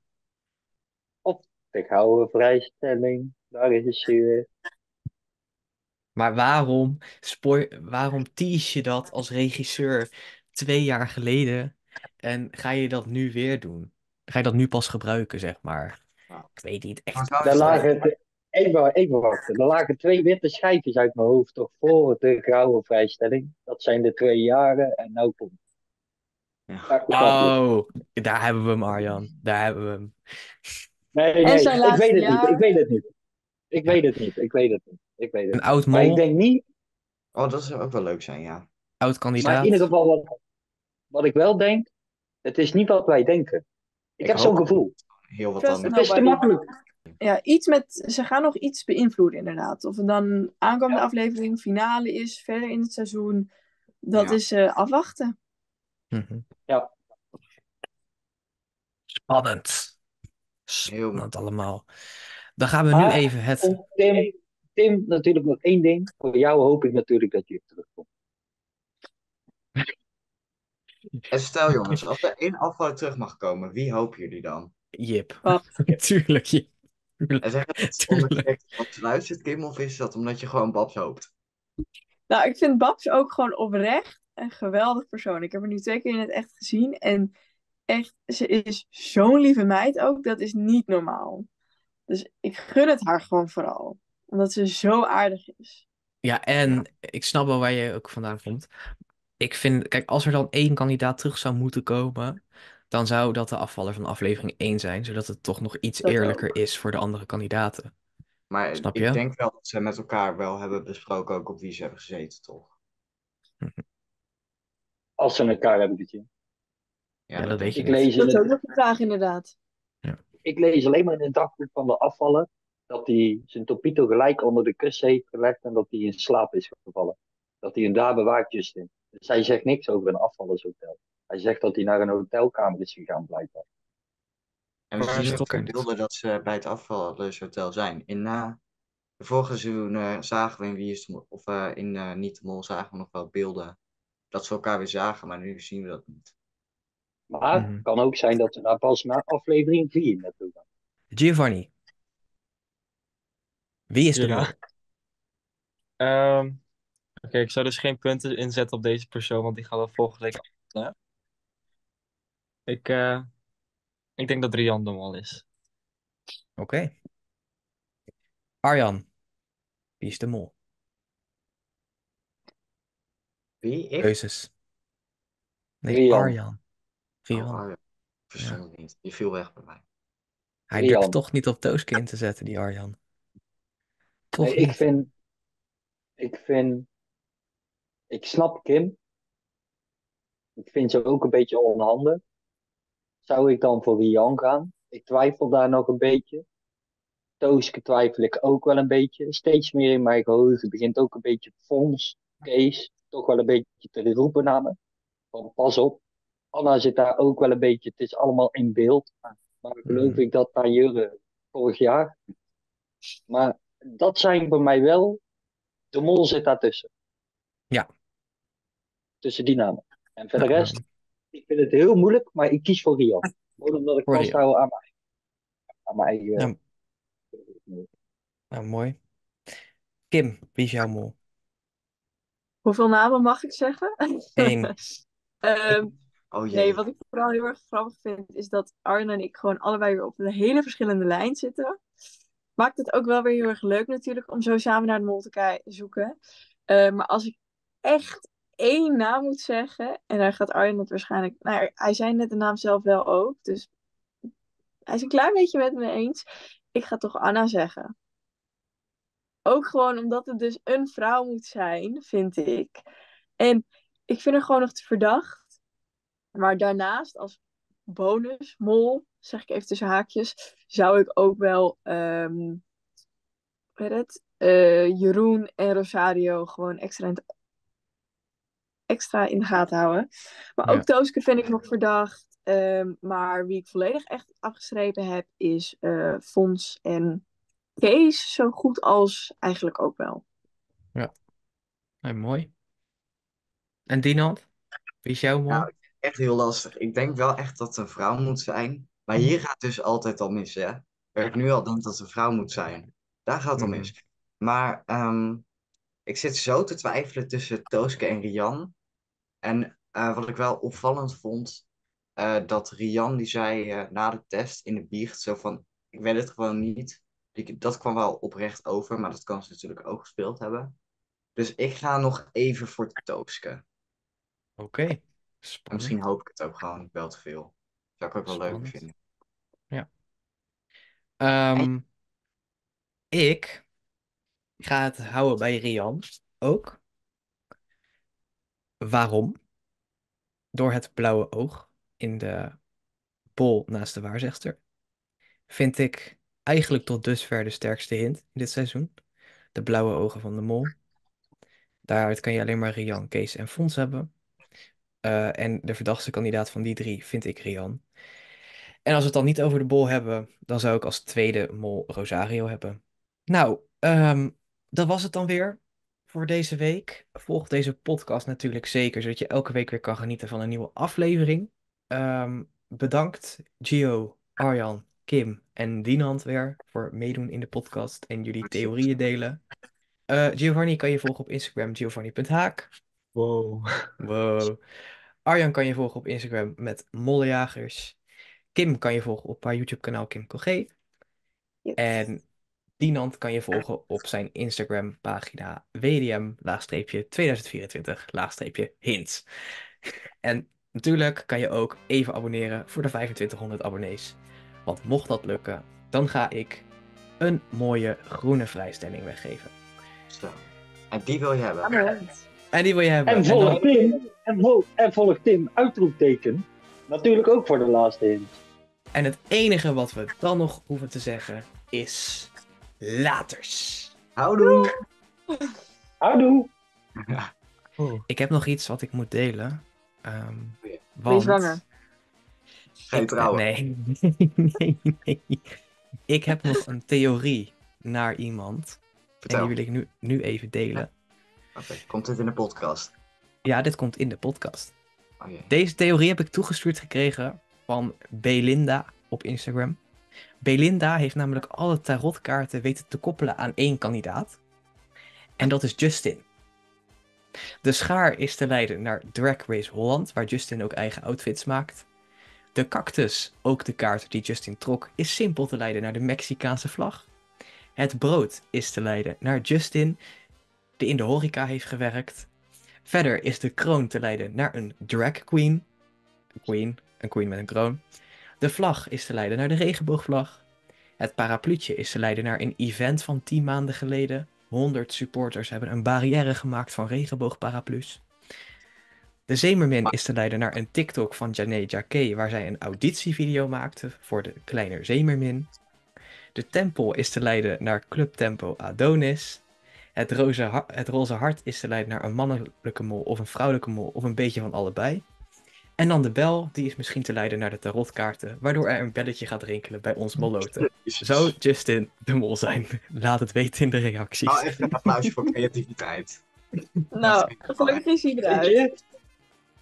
Ik hou een vrijstelling. Daar is weer. Maar waarom, spoor, waarom tease je dat als regisseur twee jaar geleden en ga je dat nu weer doen? Ga je dat nu pas gebruiken, zeg maar? Ik weet niet, echt. Daar lagen, even, even wachten. Er lagen twee witte schijfjes uit mijn hoofd toch voor de grauwe vrijstelling. Dat zijn de twee jaren en nou komt. Ja. Oh, daar hebben we hem, Arjan. Daar hebben we hem. Nee, nee, ik weet het niet. Ik weet het niet. Ik weet het niet. Ik weet het niet. Ik weet het Een niet. oud Maar ik denk niet. Oh, dat zou ook wel leuk zijn, ja. oud Maar in kandidaat. ieder geval, wat, wat ik wel denk. Het is niet wat wij denken. Ik, Ik heb zo'n gevoel. Heel wat anders. Het is te makkelijk. Ja, iets met, ze gaan nog iets beïnvloeden, inderdaad. Of het dan aankomende aflevering, finale is, verder in het seizoen. Dat Ja. is eh, afwachten. Mhm. Ja. Spannend. Spannend allemaal. Dan gaan we nu even het... Tim, Tim, natuurlijk nog één ding. Voor jou hoop ik natuurlijk dat je terugkomt. En stel jongens, als er één afvaller terug mag komen, wie hopen jullie dan? Jip. Wat? Tuurlijk, Jip. Tuurlijk. En zeg het luistert, Kim, of is dat omdat je gewoon Babs hoopt? Nou, ik vind Babs ook gewoon oprecht een geweldig persoon. Ik heb haar nu twee keer in het echt gezien. En echt, ze is zo'n lieve meid ook. Dat is niet normaal. Dus ik gun het haar gewoon vooral. Omdat ze zo aardig is. Ja, en ik snap wel waar je ook vandaan komt. Ik vind, kijk, als er dan één kandidaat terug zou moeten komen, dan zou dat de afvaller van aflevering 1 zijn, zodat het toch nog iets Dat eerlijker is voor de andere kandidaten. Maar Snap ik je? denk wel dat ze met elkaar wel hebben besproken ook op wie ze hebben gezeten, toch? Als ze elkaar hebben gezien. Ja, dat weet je Ik lees, Dat is ook een vraag, inderdaad. ik lees alleen maar in het dagboek van de afvaller dat hij zijn topito gelijk onder de kussen heeft gelegd en dat hij in slaap is gevallen. Dat hij hem daar bewaart, Justin. Dus hij zegt niks over een afvallershotel. Hij zegt dat hij naar een hotelkamer is gegaan, blijkbaar. En we zien ook in niet? beelden dat ze bij het afvallershotel zijn. In na de vorige seizoen eh, zagen we in Wie is de Mol, of eh, in eh, Niet de Mol zagen we nog wel beelden dat ze elkaar weer zagen, maar nu zien we dat niet. Maar Mhm. het kan ook zijn dat we daar pas na aflevering 4 naartoe gaan. Giovanni. Wie is de Ja. Ehm, Oké, ik zou dus geen punten inzetten op deze persoon, want die gaan we volgende week. Ik, eh, ik denk dat Rian de Mol is. Oké. Arjan. Wie is de mol? Wie? Ik? Keuzes. Nee, Rian. Arjan. Oh, Rian. Arjan. Verstond het niet. Die viel weg bij mij. Hij Rian. durft toch niet op Tooske in te zetten, die Arjan. Toch Nee, ik vind, ik vind, ik snap Kim. Ik vind ze ook een beetje onhandig. Zou ik dan voor Rian gaan? Ik twijfel daar nog een beetje. Tooske twijfel ik ook wel een beetje. Steeds meer in mijn geheugen begint ook een beetje Fons, Kees, toch wel een beetje te roepen naar me. Van pas op. Anna zit daar ook wel een beetje. Het is allemaal in beeld. Maar geloof Mhm. ik dat aan Jurre vorig jaar. Maar dat zijn bij mij wel. De mol zit daartussen. Ja. Tussen die namen. En voor de rest, ik vind het heel moeilijk, maar ik kies voor Rian. Gewoon omdat ik vasthoud aan mijn, aan mijn eigen. Ja. Nou, mooi. Kim, wie is jouw mol? Hoeveel namen mag ik zeggen? Eén. Ehm, Oh jee. nee, wat ik vooral heel erg grappig vind, is dat Arne en ik gewoon allebei weer op een hele verschillende lijn zitten. Maakt het ook wel weer heel erg leuk natuurlijk om zo samen naar de mol te zoeken. Eh, maar als ik echt één naam moet zeggen, en daar gaat Arjen het waarschijnlijk... Nou, hij zei net de naam zelf wel ook, dus hij is een klein beetje met me eens. Ik ga toch Anna zeggen. Ook gewoon omdat het dus een vrouw moet zijn, vind ik. En ik vind haar gewoon nog te verdacht. Maar daarnaast, als bonus, mol, zeg ik even tussen haakjes, zou ik ook wel, ehm hoe heet het, Eh, Jeroen en Rosario gewoon extra in, extra in de gaten houden. Maar ook. Tooske vind ik nog verdacht. Ehm, maar wie ik volledig echt afgeschreven heb, is eh Fons en Kees, zo goed als eigenlijk ook wel. Nou, mooi. En Dinant? Wie is jouw mol? Nou, echt heel lastig. Ik denk wel echt dat het een vrouw moet zijn. Maar hier gaat het dus altijd al mis, hè? Waar ik nu al denk dat het een vrouw moet zijn. Daar gaat het al mis. Maar ehm, ik zit zo te twijfelen tussen Tooske en Rian. En eh, wat ik wel opvallend vond, eh, dat Rian die zei eh, na de test in de biecht zo van, ik weet het gewoon niet. Die- dat kwam wel oprecht over, maar dat kan ze natuurlijk ook gespeeld hebben. Dus ik ga nog even voor Tooske. Oké. Misschien hoop ik het ook gewoon wel te veel. Zou ik ook wel leuk vinden. Ehm, ik ga het houden bij Rian ook. Waarom? Door het blauwe oog in de bol naast de waarzegster. Vind ik eigenlijk tot dusver de sterkste hint in dit seizoen. De blauwe ogen van de mol. Daaruit kan je alleen maar Rian, Kees en Fons hebben. Eh, en de verdachtste kandidaat van die drie vind ik Rian. En als we het dan niet over de bol hebben, dan zou ik als tweede mol Rosario hebben. Nou, ehm, dat was het dan weer voor deze week. Volg deze podcast natuurlijk zeker, zodat je elke week weer kan genieten van een nieuwe aflevering. Ehm, bedankt Gio, Arjan, Kim en Dinant weer voor meedoen in de podcast en jullie theorieën delen. Eh, Giovanni kan je volgen op Instagram, giovanni.haak. Wow. Wow. Arjan kan je volgen op Instagram met Mollejagers. Kim kan je volgen op haar YouTube-kanaal Kim Cogé. Yes. En Dinant kan je volgen op zijn Instagram-pagina WDM-2024-hints. En natuurlijk kan je ook even abonneren voor de 2500 abonnees. Want mocht dat lukken, dan ga ik een mooie groene vrijstelling weggeven. Zo. En die wil je hebben. Hand. En die wil je hebben. En En dan- volg Tim, en, vol, en volg Tim, uitroepteken. Natuurlijk ook voor de laatste hint. En het enige wat we dan nog hoeven te zeggen is laters. Houdoe! Houdoe! Ik heb nog iets wat ik moet delen. Ehm Wees want... Ik- trouwen? Nee, nee, nee. Ik heb nog een theorie naar iemand. En die wil ik nu, nu even delen. Oké, komt dit in de podcast? Ja, dit komt in de podcast. Oh. Deze theorie heb ik toegestuurd gekregen van Belinda op Instagram. Belinda heeft namelijk alle tarotkaarten weten te koppelen aan één kandidaat. En dat is Justin. De schaar is te leiden naar Drag Race Holland, waar Justin ook eigen outfits maakt. De cactus, ook de kaart die Justin trok, is simpel te leiden naar de Mexicaanse vlag. Het brood is te leiden naar Justin, die in de horeca heeft gewerkt. Verder is de kroon te leiden naar een drag queen. Een queen, een queen met een kroon. De vlag is te leiden naar de regenboogvlag. Het parapluutje is te leiden naar een event van 10 maanden geleden. 100 supporters hebben een barrière gemaakt van regenboogparaplu's. De Zemermin is te leiden naar een TikTok van Janae Jacquet waar zij een auditievideo maakte voor de kleine Zemermin. De tempel is te leiden naar Club Tempo Adonis. Het roze, het roze hart is te leiden naar een mannelijke mol of een vrouwelijke mol of een beetje van allebei. En dan de bel, die is misschien te leiden naar de tarotkaarten, waardoor er een belletje gaat rinkelen bij ons molloten. Jezus. Zou Justin de mol zijn? Laat het weten in de reacties. Nou, even een applausje voor creativiteit. Nou, gelukkig is hij eruit.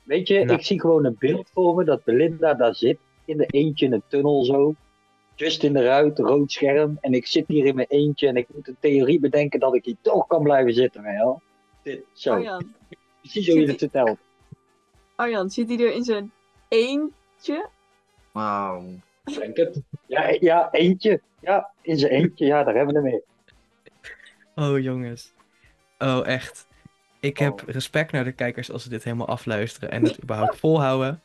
Weet je Nou. ik zie gewoon een beeld voor me dat Belinda daar zit, in de eentje in een tunnel zo. Justin eruit, rood scherm. En ik zit hier in mijn eentje en ik moet een theorie bedenken dat ik hier toch kan blijven zitten, wel. Dit, zo, Arjan, precies hoe je het vertelt. Arjan, zit hij er in zijn eentje? Wauw. Denk het. Ja, ja, eentje. Ja, in zijn eentje. Ja, daar hebben we hem weer. Oh jongens. Oh echt. Ik heb Oh. respect naar de kijkers als ze dit helemaal afluisteren en het überhaupt volhouden.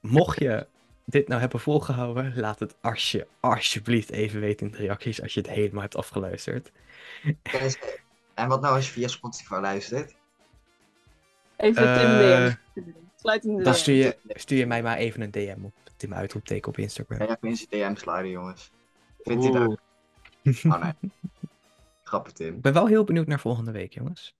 Mocht je dit nou hebben volgehouden, laat het alsje, alsjeblieft even weten in de reacties als je het helemaal hebt afgeluisterd. En wat nou als je via Spotify luistert? Even Eh, Tim DM. Sluit in de Dan stuur je, stuur je mij maar even een DM op Tim Uitroepteken op Instagram. ja, mensen DM sluiten, jongens. Vindt hij dat? Oh nee. Grappig, Tim. Ik ben wel heel benieuwd naar volgende week, jongens.